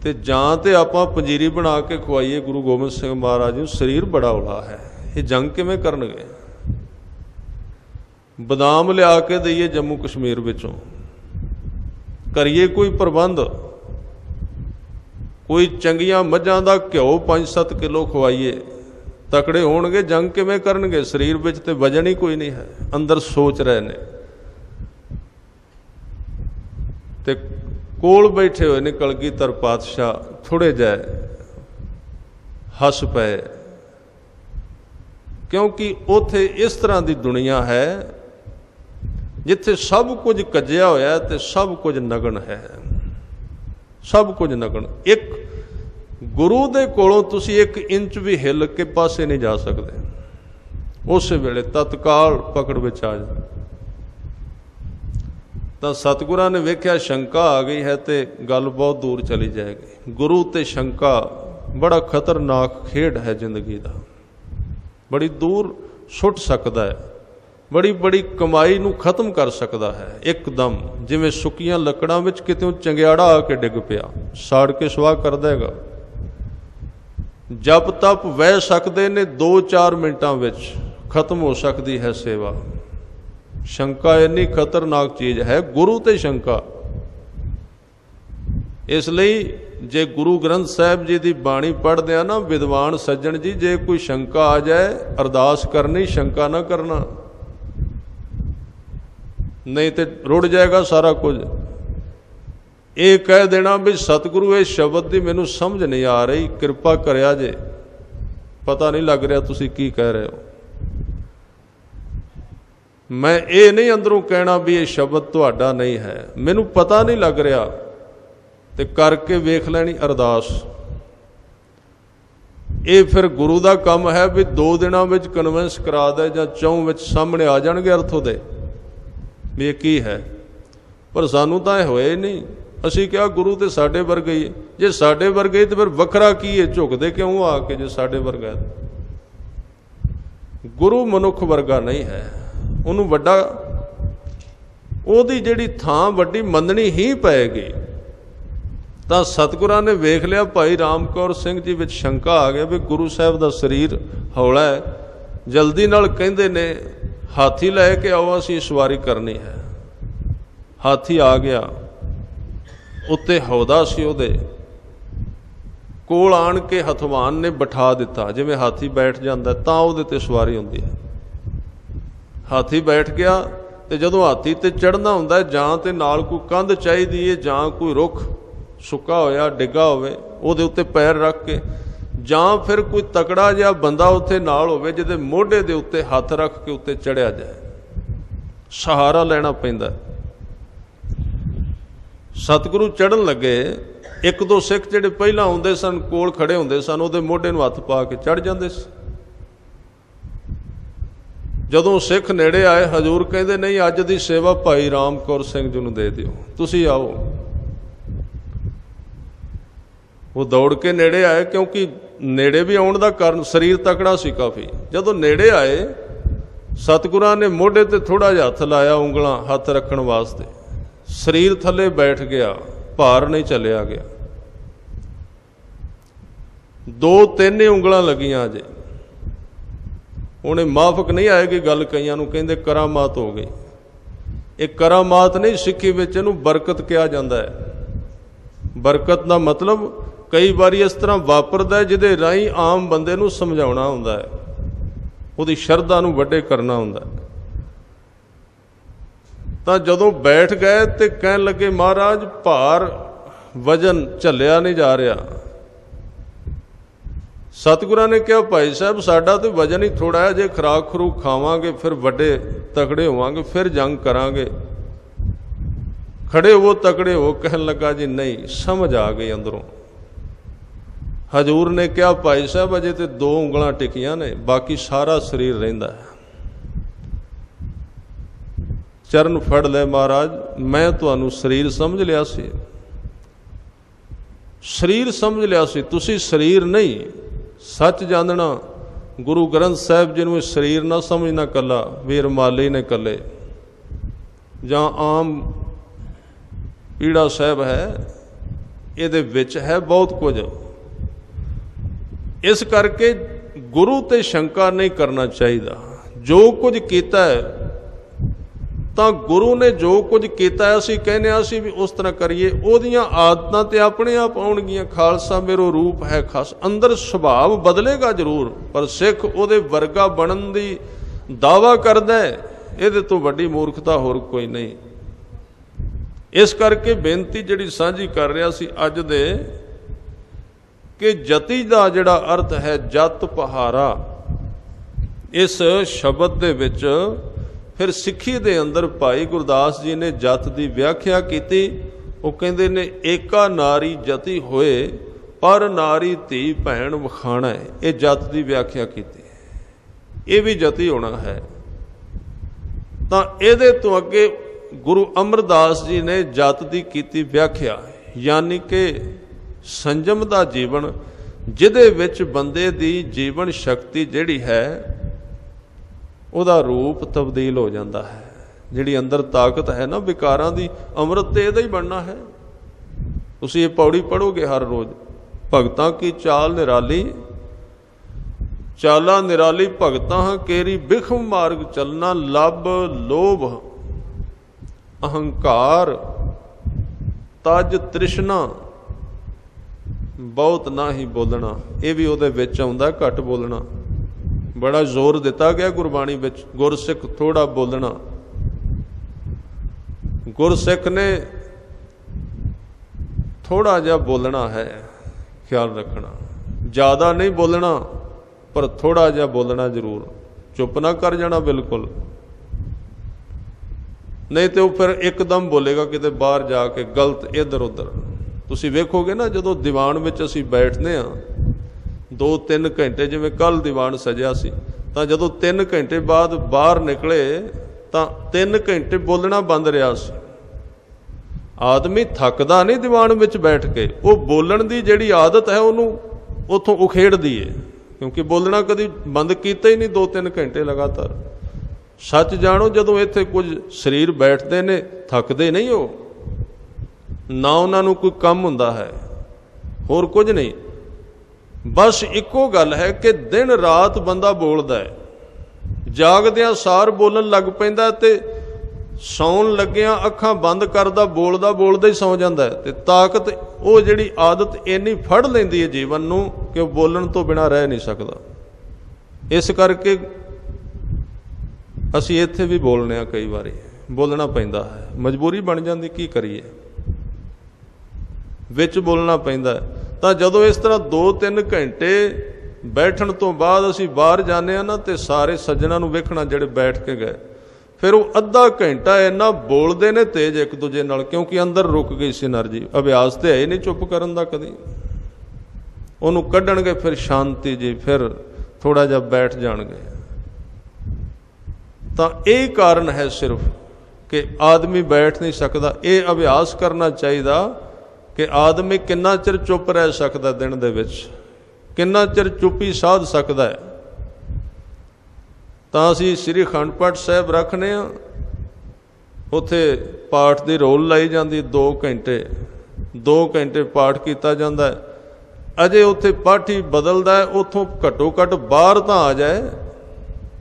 ਤੇ ਜਾਂ ਤੇ ਆਪਾਂ ਪੰਜੀਰੀ ਬਣਾ ਕੇ ਖਵਾਈਏ ਗੁਰੂ ਗੋਬਿੰਦ ਸਿੰਘ ਮਹਾਰਾਜ ਨੂੰ, ਸਰੀਰ ਬੜਾ ਔਲਾ ਹੈ। ਇਹ ਜੰਗ ਕਿਵੇਂ ਕਰਨਗੇ? ਬਦਾਮ ਲਿਆ ਕੇ ਦਈਏ ਜੰਮੂ ਕਸ਼ਮੀਰ ਵਿੱਚੋਂ। ਕਰੀਏ ਕੋਈ ਪ੍ਰਬੰਧ। ਕੋਈ ਚੰਗੀਆਂ ਮੱਝਾਂ ਦਾ ਘਿਓ 5-7 ਕਿਲੋ ਖਵਾਈਏ। ਤਕੜੇ ਹੋਣਗੇ, ਜੰਗ ਕਿਵੇਂ ਕਰਨਗੇ? ਸਰੀਰ ਵਿੱਚ ਤੇ ਵਜਨ ਹੀ ਕੋਈ ਨਹੀਂ ਹੈ। ਅੰਦਰ ਸੋਚ ਰਹੇ ਨੇ। ਤੇ ਕੋਲ ਬੈਠੇ ਹੋਏ ਨੇ ਕਲਗੀਧਰ ਪਾਤਸ਼ਾਹ। ਥੋੜੇ ਜਾਏ ਹੱਸ ਪਏ। ਕਿਉਂਕਿ ਉਥੇ ਇਸ ਤਰ੍ਹਾਂ ਦੀ ਦੁਨੀਆ ਹੈ ਜਿੱਥੇ ਸਭ ਕੁਝ ਕੱਜਿਆ ਹੋਇਆ ਤੇ ਸਭ ਕੁਝ ਨਗਨ ਹੈ। ਸਭ ਕੁਝ ਨਗਨ ਇੱਕ ਗੁਰੂ ਦੇ ਕੋਲੋਂ ਤੁਸੀਂ ਇੱਕ ਇੰਚ ਵੀ ਹਿੱਲ ਕੇ ਪਾਸੇ ਨਹੀਂ ਜਾ ਸਕਦੇ। ਉਸ ਵੇਲੇ ਤਤਕਾਲ ਪਕੜ ਵਿੱਚ ਆ ਜਾ। ਤਾਂ ਸਤਿਗੁਰਾਂ ਨੇ ਵੇਖਿਆ ਸ਼ੰਕਾ ਆ ਗਈ ਹੈ ਤੇ ਗੱਲ ਬਹੁਤ ਦੂਰ ਚਲੀ ਜਾਏਗੀ। ਗੁਰੂ ਤੇ ਸ਼ੰਕਾ ਬੜਾ ਖਤਰਨਾਕ ਖੇਡ ਹੈ ਜ਼ਿੰਦਗੀ ਦਾ। ਬੜੀ ਦੂਰ ਸੁੱਟ ਸਕਦਾ ਹੈ। ਬੜੀ ਬੜੀ ਕਮਾਈ ਨੂੰ ਖਤਮ ਕਰ ਸਕਦਾ ਹੈ। ਇੱਕਦਮ ਜਿਵੇਂ ਸੁੱਕੀਆਂ ਲੱਕੜਾਂ ਵਿੱਚ ਕਿਤੇ ਚੰਗਿਆੜਾ ਆ ਕੇ ਡਿੱਗ ਪਿਆ, ਸਾੜ ਕੇ ਸਵਾਹ ਕਰ ਦੇਗਾ। ਜਪ ਤਪ ਵਹਿ ਸਕਦੇ ਨੇ 2-4 ਮਿੰਟਾਂ ਵਿੱਚ, ਖਤਮ ਹੋ ਸਕਦੀ ਹੈ ਸੇਵਾ। ਸ਼ੰਕਾ ਇੰਨੀ ਖਤਰਨਾਕ ਚੀਜ਼ ਹੈ, ਗੁਰੂ ਤੇ ਸ਼ੰਕਾ। ਇਸ ਲਈ ਜੇ ਗੁਰੂ ਗ੍ਰੰਥ ਸਾਹਿਬ ਜੀ ਦੀ ਬਾਣੀ ਪੜ੍ਹਦੇ ਆ ਨਾ, ਵਿਦਵਾਨ ਸੱਜਣ ਜੀ, ਜੇ ਕੋਈ ਸ਼ੰਕਾ ਆ ਜਾਏ, ਅਰਦਾਸ ਕਰਨੀ, ਸ਼ੰਕਾ ਨਾ ਕਰਨਾ। ਨਹੀਂ ਤੇ ਰੁੜ ਜਾਏਗਾ ਸਾਰਾ ਕੁਝ। ਇਹ ਕਹਿ ਦੇਣਾ ਵੀ ਸਤਿਗੁਰੂ ਇਹ ਸ਼ਬਦ ਦੀ ਮੈਨੂੰ ਸਮਝ ਨਹੀਂ ਆ ਰਹੀ, ਕਿਰਪਾ ਕਰਿਆ ਜੇ। ਪਤਾ ਨਹੀਂ ਲੱਗ ਰਿਹਾ ਤੁਸੀਂ ਕੀ ਕਹਿ ਰਹੇ ਹੋ। ਮੈਂ ਇਹ ਨਹੀਂ ਅੰਦਰੋਂ ਕਹਿਣਾ ਵੀ ਇਹ ਸ਼ਬਦ ਤੁਹਾਡਾ ਨਹੀਂ ਹੈ। ਮੈਨੂੰ ਪਤਾ ਨਹੀਂ ਲੱਗ ਰਿਹਾ ਤੇ ਕਰਕੇ ਵੇਖ ਲੈਣੀ ਅਰਦਾਸ। ਇਹ ਫਿਰ ਗੁਰੂ ਦਾ ਕੰਮ ਹੈ ਵੀ ਦੋ ਦਿਨਾਂ ਵਿੱਚ ਕਨਵਿੰਸ ਕਰਾ ਦੇ ਜਾਂ ਚੌਂ ਵਿੱਚ ਸਾਹਮਣੇ ਆ ਜਾਣਗੇ ਅਰਥ ਉਹਦੇ ਵੀ ਇਹ ਕੀ ਹੈ? ਪਰ ਸਾਨੂੰ ਤਾਂ ਇਹ ਹੋਇਆ ਹੀ ਨਹੀਂ। ਅਸੀਂ ਕਿਹਾ, ਗੁਰੂ ਤੇ ਸਾਡੇ ਵਰਗੇ ਹੀ ਜੇ ਸਾਡੇ ਵਰਗੇ ਤੇ ਫਿਰ ਵੱਖਰਾ ਕੀ ਹੈ? ਝੁਕਦੇ ਕਿਉਂ ਆ ਕੇ ਜੇ ਸਾਡੇ ਵਰਗਾ ਗੁਰੂ ਮਨੁੱਖ ਵਰਗਾ ਨਹੀਂ ਹੈ। ਉਹਨੂੰ ਵੱਡਾ, ਉਹਦੀ ਜਿਹੜੀ ਥਾਂ ਵੱਡੀ ਮੰਨਣੀ ਹੀ ਪਏਗੀ। ਤਾਂ ਸਤਿਗੁਰਾਂ ਨੇ ਵੇਖ ਲਿਆ, ਭਾਈ ਰਾਮਕੌਰ ਸਿੰਘ ਜੀ ਵਿੱਚ ਸ਼ੰਕਾ ਆ ਗਿਆ ਵੀ ਗੁਰੂ ਸਾਹਿਬ ਦਾ ਸਰੀਰ ਹੌਲਾ ਹੈ। ਜਲਦੀ ਨਾਲ ਕਹਿੰਦੇ ਨੇ ਹਾਥੀ ਲੈ ਕੇ ਆਓ, ਅਸੀਂ ਸਵਾਰੀ ਕਰਨੀ ਹੈ। ਹਾਥੀ ਆ ਗਿਆ। ਉੱਤੇ ਹੌਦਾ ਸੀ ਉਹਦੇ। ਕੋਲ ਆਣ ਕੇ ਹਥਵਾਨ ਨੇ ਬਿਠਾ ਦਿੱਤਾ। ਜਿਵੇਂ ਹਾਥੀ ਬੈਠ ਜਾਂਦਾ, ਤਾਂ ਉਹਦੇ ਤੇ ਸਵਾਰੀ ਹੁੰਦੀ ਹੈ। ਹਾਥੀ ਬੈਠ ਗਿਆ ਤੇ ਜਦੋਂ ਹਾਥੀ ਤੇ ਚੜਨਾ ਹੁੰਦਾ, ਜਾਂ ਤੇ ਨਾਲ ਕੋਈ ਕੰਧ ਚਾਹੀਦੀ ਹੈ ਜਾਂ ਕੋਈ ਰੁੱਖ ਸੁੱਕਾ ਹੋਇਆ, ਡਿੱਗਾ ਹੋਵੇ, ਉਹਦੇ ਉੱਤੇ ਪੈਰ ਰੱਖ ਕੇ ਜਾਂ ਫਿਰ ਕੋਈ ਤਕੜਾ ਜਿਹਾ ਬੰਦਾ ਉੱਥੇ ਨਾਲ ਹੋਵੇ ਜਿਹਦੇ ਮੋਢੇ ਦੇ ਉੱਤੇ ਹੱਥ ਰੱਖ ਕੇ ਉੱਤੇ ਚੜਿਆ ਜਾਏ। ਸਹਾਰਾ ਲੈਣਾ ਪੈਂਦਾ। ਸਤਿਗੁਰੂ ਚੜਨ ਲੱਗੇ, ਇੱਕ ਦੋ ਸਿੱਖ ਜਿਹੜੇ ਪਹਿਲਾਂ ਆਉਂਦੇ ਸਨ, ਕੋਲ ਖੜੇ ਹੁੰਦੇ ਸਨ, ਉਹਦੇ ਮੋਢੇ ਨੂੰ ਹੱਥ ਪਾ ਕੇ ਚੜ ਜਾਂਦੇ ਸੀ। ਜਦੋਂ ਸਿੱਖ ਨੇੜੇ ਆਏ, ਹਜੂਰ ਕਹਿੰਦੇ, ਨਹੀਂ, ਅੱਜ ਦੀ ਸੇਵਾ ਭਾਈ ਰਾਮਕੌਰ ਸਿੰਘ ਜੀ ਨੂੰ ਦੇ ਦਿਓ। ਤੁਸੀਂ ਆਓ। ਉਹ ਦੌੜ ਕੇ ਨੇੜੇ ਆਏ ਕਿਉਂਕਿ ਨੇੜੇ ਵੀ ਆਉਣ ਦਾ ਕਾਰਨ ਸਰੀਰ ਤਕੜਾ ਸੀ ਕਾਫੀ। ਜਦੋਂ ਨੇੜੇ ਆਏ, ਸਤਿਗੁਰਾਂ ਨੇ ਮੋਢੇ ਤੇ ਥੋੜਾ ਜਿਹਾ ਹੱਥ ਲਾਇਆ, ਉਂਗਲਾਂ ਹੱਥ ਰੱਖਣ ਵਾਸਤੇ। ਸਰੀਰ ਥੱਲੇ ਬੈਠ ਗਿਆ, ਭਾਰ ਨਹੀਂ ਚੱਲਿਆ ਗਿਆ। ਦੋ ਤਿੰਨ ਹੀ ਉਂਗਲਾਂ ਲੱਗੀਆਂ ਅਜੇ। ਉਹਨੇ ਮਾਫਕ ਨਹੀਂ ਆਏਗੀ ਗੱਲ ਕਈਆਂ ਨੂੰ ਕਹਿੰਦੇ ਕਰਾਮਾਤ ਹੋ ਗਈ। ਇਹ ਕਰਾਮਾਤ ਨਹੀਂ ਸਿੱਖੀ ਵਿੱਚ ਇਹਨੂੰ ਬਰਕਤ ਕਿਹਾ ਜਾਂਦਾ ਹੈ। ਬਰਕਤ ਦਾ ਮਤਲਬ ਕਈ ਵਾਰੀ ਇਸ ਤਰ੍ਹਾਂ ਵਾਪਰਦਾ ਜਿਹਦੇ ਰਾਹੀਂ ਆਮ ਬੰਦੇ ਨੂੰ ਸਮਝਾਉਣਾ ਹੁੰਦਾ ਹੈ। ਉਹਦੀ ਸ਼ਰਧਾ ਨੂੰ ਵੱਡੇ ਕਰਨਾ ਹੁੰਦਾ ਤਾਂ ਜਦੋਂ ਬੈਠ ਗਏ ਤੇ ਕਹਿਣ ਲੱਗੇ, ਮਹਾਰਾਜ, ਭਾਰ ਵਜਨ ਝੱਲਿਆ ਨਹੀਂ ਜਾ ਰਿਹਾ। ਸਤਿਗੁਰਾਂ ਨੇ ਕਿਹਾ, ਭਾਈ ਸਾਹਿਬ, ਸਾਡਾ ਤੇ ਵਜਨ ਹੀ ਥੋੜਾ ਹੈ। ਜੇ ਖਰਾਕ ਖਰੂ ਖਾਵਾਂਗੇ, ਫਿਰ ਵੱਡੇ ਤਕੜੇ ਹੋਵਾਂਗੇ, ਫਿਰ ਜੰਗ ਕਰਾਂਗੇ। ਖੜੇ ਹੋ ਤਕੜੇ ਹੋ, ਕਹਿਣ ਲੱਗਾ, ਜੀ ਨਹੀਂ, ਸਮਝ ਆ ਗਈ ਅੰਦਰੋਂ। ਹਜੂਰ ਨੇ ਕਿਹਾ, ਭਾਈ ਸਾਹਿਬ, ਅਜੇ ਤੇ ਦੋ ਉਂਗਲਾਂ ਟਿਕੀਆਂ ਨੇ, ਬਾਕੀ ਸਾਰਾ ਸਰੀਰ ਰਹਿੰਦਾ ਹੈ। ਚਰਨ ਫੜ ਲੈ ਮਹਾਰਾਜ, ਮੈਂ ਤੁਹਾਨੂੰ ਸਰੀਰ ਸਮਝ ਲਿਆ ਸੀ। ਸਰੀਰ ਸਮਝ ਲਿਆ ਸੀ, ਤੁਸੀਂ ਸਰੀਰ ਨਹੀਂ, ਸੱਚ ਜਾਣਨਾ। ਗੁਰੂ ਗ੍ਰੰਥ ਸਾਹਿਬ ਜੀ ਨੂੰ ਸਰੀਰ ਨਾ ਸਮਝਣਾ ਕੱਲਾ, ਵੀਰ ਮਾਲੀ ਨੇ ਕੱਲੇ। ਜਾਂ ਆਮ ਪੀੜਾ ਸਾਹਿਬ ਹੈ, ਇਹਦੇ ਵਿੱਚ ਹੈ ਬਹੁਤ ਕੁਝ। ਇਸ ਕਰਕੇ ਗੁਰੂ ਤੇ ਸ਼ੰਕਾ ਨਹੀਂ ਕਰਨਾ ਚਾਹੀਦਾ। ਜੋ ਕੁਝ ਕੀਤਾ ਹੈ, ਤਾਂ ਗੁਰੂ ਨੇ ਜੋ ਕੁਝ ਕੀਤਾ ਅਸੀਂ ਕਹਿੰਦੇ ਆ ਅਸੀਂ ਵੀ ਉਸ ਤਰ੍ਹਾਂ ਕਰੀਏ। ਉਹਦੀਆਂ ਆਦਤਾਂ ਤੇ ਆਪਣੇ ਆਪ ਆਉਣਗੀਆਂ। ਖਾਲਸਾ ਮੇਰੋ ਰੂਪ ਹੈ ਖਾਸ। ਅੰਦਰ ਸੁਭਾਅ ਬਦਲੇਗਾ ਜ਼ਰੂਰ, ਪਰ ਸਿੱਖ ਉਹਦੇ ਵਰਗਾ ਬਣਨ ਦੀ ਦਾਵਾ ਕਰਦਾ ਹੈ। ਇਹਦੇ ਤੋਂ ਵੱਡੀ ਮੂਰਖਤਾ ਹੋਰ ਕੋਈ ਨਹੀਂ। ਇਸ ਕਰਕੇ ਬੇਨਤੀ ਜਿਹੜੀ ਸਾਂਝੀ ਕਰ ਰਿਹਾ ਸੀ ਅੱਜ ਦੇ ਕਿ ਜਤੀ ਦਾ ਜਿਹੜਾ ਅਰਥ ਹੈ ਜਤ ਪਹਾਰਾ, ਇਸ ਸ਼ਬਦ ਦੇ ਵਿੱਚ ਫਿਰ ਸਿੱਖੀ ਦੇ ਅੰਦਰ ਭਾਈ ਗੁਰਦਾਸ ਜੀ ਨੇ ਜਤ ਦੀ ਵਿਆਖਿਆ ਕੀਤੀ। ਉਹ ਕਹਿੰਦੇ ਨੇ, ਏਕਾ ਨਾਰੀ ਜਤੀ ਹੋਏ, ਪਰ ਨਾਰੀ ਧੀ ਭੈਣ ਵਖਾਣਾ ਇਹ ਜਤ ਦੀ ਵਿਆਖਿਆ ਕੀਤੀ। ਇਹ ਵੀ ਜਤੀ ਹੋਣਾ ਹੈ। ਤਾਂ ਇਹਦੇ ਤੋਂ ਅੱਗੇ ਗੁਰੂ ਅਮਰਦਾਸ ਜੀ ਨੇ ਜਤ ਦੀ ਕੀਤੀ ਵਿਆਖਿਆ। ਯਾਨੀ ਕਿ ਸੰਜਮ ਦਾ ਜੀਵਨ, ਜਿਹਦੇ ਵਿੱਚ ਬੰਦੇ ਦੀ ਜੀਵਨ ਸ਼ਕਤੀ ਜਿਹੜੀ ਹੈ, ਉਹਦਾ ਰੂਪ ਤਬਦੀਲ ਹੋ ਜਾਂਦਾ ਹੈ। ਜਿਹੜੀ ਅੰਦਰ ਤਾਕਤ ਹੈ ਨਾ, ਵਿਕਾਰਾਂ ਦੀ, ਅੰਮ੍ਰਿਤ ਤੇ ਇਹਦਾ ਹੀ ਬਣਨਾ ਹੈ। ਤੁਸੀਂ ਇਹ ਪੌੜੀ ਪੜੋਗੇ ਹਰ ਰੋਜ਼, ਭਗਤਾਂ ਕੀ ਚਾਲ ਨਿਰਾਲੀ? ਚਾਲਾ ਨਿਰਾਲੀ ਭਗਤਾਂ ਕੇਰੀ ਬਿਖਮ ਮਾਰਗ ਚੱਲਣਾ, ਲੱਭ ਲੋਭ, ਅਹੰਕਾਰ, ਤਜ ਤ੍ਰਿਸ਼ਨਾ। ਬਹੁਤ ਨਾ ਹੀ ਬੋਲਣਾ। ਇਹ ਵੀ ਉਹਦੇ ਵਿੱਚ ਆਉਂਦਾ, ਘੱਟ ਬੋਲਣਾ। ਬੜਾ ਜ਼ੋਰ ਦਿੱਤਾ ਗਿਆ ਗੁਰਬਾਣੀ ਵਿੱਚ, ਗੁਰਸਿੱਖ ਥੋੜਾ ਬੋਲਣਾ। ਗੁਰਸਿੱਖ ਨੇ ਥੋੜਾ ਜਿਹਾ ਬੋਲਣਾ ਹੈ, ਖਿਆਲ ਰੱਖਣਾ। ਜ਼ਿਆਦਾ ਨਹੀਂ ਬੋਲਣਾ, ਪਰ ਥੋੜਾ ਜਿਹਾ ਬੋਲਣਾ ਜ਼ਰੂਰ। ਚੁੱਪ ਨਾ ਕਰ ਜਾਣਾ ਬਿਲਕੁਲ। ਨਹੀਂ ਤੇ ਉਹ ਫਿਰ ਇੱਕਦਮ ਬੋਲੇਗਾ ਕਿਤੇ ਬਾਹਰ ਜਾ ਕੇ, ਗਲਤ ਇੱਧਰ ਉੱਧਰ ਤੁਸੀਂ ਵੇਖੋਗੇ ਨਾ, ਜਦੋਂ ਦੀਵਾਨ ਵਿੱਚ ਅਸੀਂ ਬੈਠਦੇ ਆ 2-3 ਘੰਟੇ ਜਿਵੇਂ ਕੱਲ ਦੀਵਾਨ ਸਜਿਆ ਸੀ, ਤਾਂ ਜਦੋਂ 3 ਘੰਟੇ ਬਾਅਦ ਬਾਹਰ ਨਿਕਲੇ, ਤਾਂ 3 ਘੰਟੇ ਬੋਲਣਾ ਬੰਦ ਰਿਹਾ ਸੀ। ਆਦਮੀ ਥੱਕਦਾ ਨਹੀਂ ਦੀਵਾਨ ਵਿੱਚ ਬੈਠ ਕੇ, ਉਹ ਬੋਲਣ ਦੀ ਜਿਹੜੀ ਆਦਤ ਹੈ ਉਹਨੂੰ ਉਥੋਂ ਉਖੇੜਦੀ ਏ, ਕਿਉਂਕਿ ਬੋਲਣਾ ਕਦੀ ਬੰਦ ਕੀਤਾ ਹੀ ਨਹੀਂ 2-3 ਘੰਟੇ ਲਗਾਤਾਰ। ਸੱਚ ਜਾਣੋ, ਜਦੋਂ ਇੱਥੇ ਕੁਝ ਸਰੀਰ ਬੈਠਦੇ ਨੇ, ਥੱਕਦੇ ਨਹੀਂ ਉਹ ਨਾ ਉਹਨਾਂ ਨੂੰ ਕੋਈ ਕੰਮ ਹੁੰਦਾ ਹੈ। ਹੋਰ ਕੁਝ ਨਹੀਂ। ਬਸ ਇੱਕੋ ਗੱਲ ਹੈ ਕਿ ਦਿਨ ਰਾਤ ਬੰਦਾ ਬੋਲਦਾ ਹੈ। ਜਾਗਦਿਆਂ ਸਾਰ ਬੋਲਣ ਲੱਗ ਪੈਂਦਾ ਤੇ ਸੌਣ ਲੱਗਿਆਂ ਅੱਖਾਂ ਬੰਦ ਕਰਦਾ, ਬੋਲਦਾ ਬੋਲਦਾ ਹੀ ਸੌ ਜਾਂਦਾ ਤੇ ਤਾਕਤ, ਉਹ ਜਿਹੜੀ ਆਦਤ ਇੰਨੀ ਫੜ ਲੈਂਦੀ ਹੈ ਜੀਵਨ ਨੂੰ ਕਿ ਉਹ ਬੋਲਣ ਤੋਂ ਬਿਨਾ ਰਹਿ ਨਹੀਂ ਸਕਦਾ। ਇਸ ਕਰਕੇ ਅਸੀਂ ਇੱਥੇ ਵੀ ਬੋਲਨੇ ਆ ਕਈ ਵਾਰੀ। ਬੋਲਣਾ ਪੈਂਦਾ ਹੈ। ਮਜਬੂਰੀ ਬਣ ਜਾਂਦੀ, ਕੀ ਕਰੀਏ? ਵਿੱਚ ਬੋਲਣਾ ਪੈਂਦਾ ਤਾਂ ਜਦੋਂ ਇਸ ਤਰ੍ਹਾਂ 2-3 ਘੰਟੇ ਬੈਠਣ ਤੋਂ ਬਾਅਦ ਅਸੀਂ ਬਾਹਰ ਜਾਂਦੇ ਆ ਨਾ, ਤੇ ਸਾਰੇ ਸੱਜਣਾ ਨੂੰ ਵੇਖਣਾ ਜਿਹੜੇ ਬੈਠ ਕੇ ਗਏ। ਫਿਰ ਉਹ ਅੱਧਾ ਘੰਟਾ ਇੰਨਾ ਬੋਲਦੇ ਨੇ ਤੇਜ਼ ਇੱਕ ਦੂਜੇ ਨਾਲ, ਕਿਉਂਕਿ ਅੰਦਰ ਰੁਕ ਗਈ ਸੀ એનર્ਜੀ। ਅਭਿਆਸ ਤੇ ਹੈ ਨਹੀਂ ਚੁੱਪ ਕਰਨ ਦਾ ਕਦੀ। ਉਹਨੂੰ ਕੱਢਣਗੇ, ਫਿਰ ਸ਼ਾਂਤੀ ਜੀ, ਫਿਰ ਥੋੜਾ ਜਿਹਾ ਬੈਠ ਜਾਣਗੇ। ਤਾਂ ਇਹ ਕਾਰਨ ਹੈ ਸਿਰਫ ਕਿ ਆਦਮੀ ਬੈਠ ਨਹੀਂ ਸਕਦਾ। ਇਹ ਅਭਿਆਸ ਕਰਨਾ ਚਾਹੀਦਾ ਕਿ ਆਦਮੀ ਕਿੰਨਾ ਚਿਰ ਚੁੱਪ ਰਹਿ ਸਕਦਾ ਦਿਨ ਦੇ ਵਿੱਚ? ਕਿੰਨਾ ਚਿਰ ਚੁੱਪੀ ਸਾਧ ਸਕਦਾ ਹੈ? ਤਾਂ ਅਸੀਂ ਸ੍ਰੀ ਖੰਡਪਾਠ ਸਾਹਿਬ ਰੱਖਨੇ ਆ। ਉਥੇ ਪਾਠ ਦੀ ਰੋਲ ਲਾਈ ਜਾਂਦੀ 2 ਘੰਟੇ 2 ਘੰਟੇ ਪਾਠ ਕੀਤਾ ਜਾਂਦਾ ਹੈ। ਅਜੇ ਉਥੇ ਪਾਠੀ ਬਦਲਦਾ ਹੈ, ਉਥੋਂ ਘੱਟੋ ਘੱਟ ਬਾਹਰ ਤਾਂ ਆ ਜਾਏ।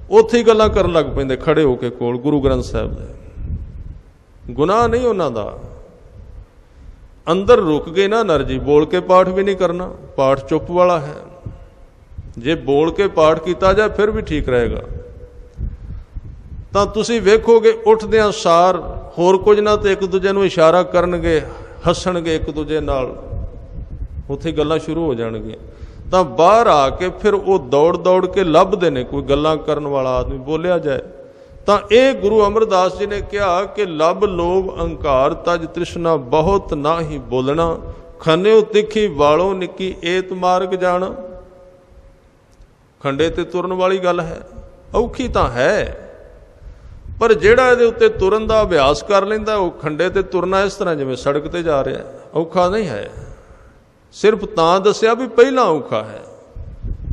ਉੱਥੇ ਹੀ ਗੱਲਾਂ ਕਰਨ ਲੱਗ ਪੈਂਦੇ, ਖੜੇ ਹੋ ਕੇ ਕੋਲ, ਗੁਰੂ ਗ੍ਰੰਥ ਸਾਹਿਬ ਦੇ। ਗੁਨਾਹ ਨਹੀਂ ਉਹਨਾਂ ਦਾ। ਅੰਦਰ ਰੁਕ ਗਏ ਨਾ ਨਰਜੀ, ਬੋਲ ਕੇ ਪਾਠ ਵੀ ਨਹੀਂ ਕਰਨਾ, ਪਾਠ ਚੁੱਪ ਵਾਲਾ ਹੈ। ਜੇ ਬੋਲ ਕੇ ਪਾਠ ਕੀਤਾ ਜਾ ਫਿਰ ਵੀ ਠੀਕ ਰਹੇਗਾ। ਤਾਂ ਤੁਸੀਂ ਵੇਖੋਗੇ, ਉੱਠਦਿਆਂ ਸਾਰ ਹੋਰ ਕੁਝ ਨਾ ਤੇ ਇੱਕ ਦੂਜੇ ਨੂੰ ਇਸ਼ਾਰਾ ਕਰਨਗੇ, ਹੱਸਣਗੇ ਇੱਕ ਦੂਜੇ ਨਾਲ। ਉੱਥੇ ਗੱਲਾਂ ਸ਼ੁਰੂ ਹੋ ਜਾਣਗੀਆਂ। ਤਾਂ ਬਾਹਰ ਆ ਕੇ ਫਿਰ ਉਹ ਦੌੜ ਦੌੜ ਕੇ ਲੱਭਦੇ ਨੇ, ਕੋਈ ਗੱਲਾਂ ਕਰਨ ਵਾਲਾ ਆਦਮੀ, ਬੋਲਿਆ ਜਾਏ। ਤਾਂ ਇਹ ਗੁਰੂ ਅਮਰਦਾਸ ਜੀ ਨੇ ਕਿਹਾ ਕਿ ਲਬ ਲੋਭ ਅਹੰਕਾਰ, ਤਜ ਤ੍ਰਿਸ਼ਨਾ ਬਹੁਤ ਨਾ ਹੀ ਬੋਲਣਾ ਖੰਨਿਓ ਤਿੱਖੀ ਵਾਲੋਂ ਨਿੱਕੀ ਏਤ ਮਾਰਗ ਜਾਣਾ। ਖੰਡੇ ਤੇ ਤੁਰਨ ਵਾਲੀ ਗੱਲ ਹੈ, ਔਖੀ ਤਾਂ ਹੈ। ਪਰ ਜਿਹੜਾ ਇਹਦੇ ਉੱਤੇ ਤੁਰਨ ਦਾ ਅਭਿਆਸ ਕਰ ਲੈਂਦਾ, ਉਹ ਖੰਡੇ ਤੇ ਤੁਰਨਾ ਇਸ ਤਰ੍ਹਾਂ ਜਿਵੇਂ ਸੜਕ ਤੇ ਜਾ ਰਿਹਾ ਔਖਾ ਨਹੀਂ ਹੈ। ਸਿਰਫ ਤਾਂ ਦੱਸਿਆ ਵੀ ਪਹਿਲਾਂ ਔਖਾ ਹੈ,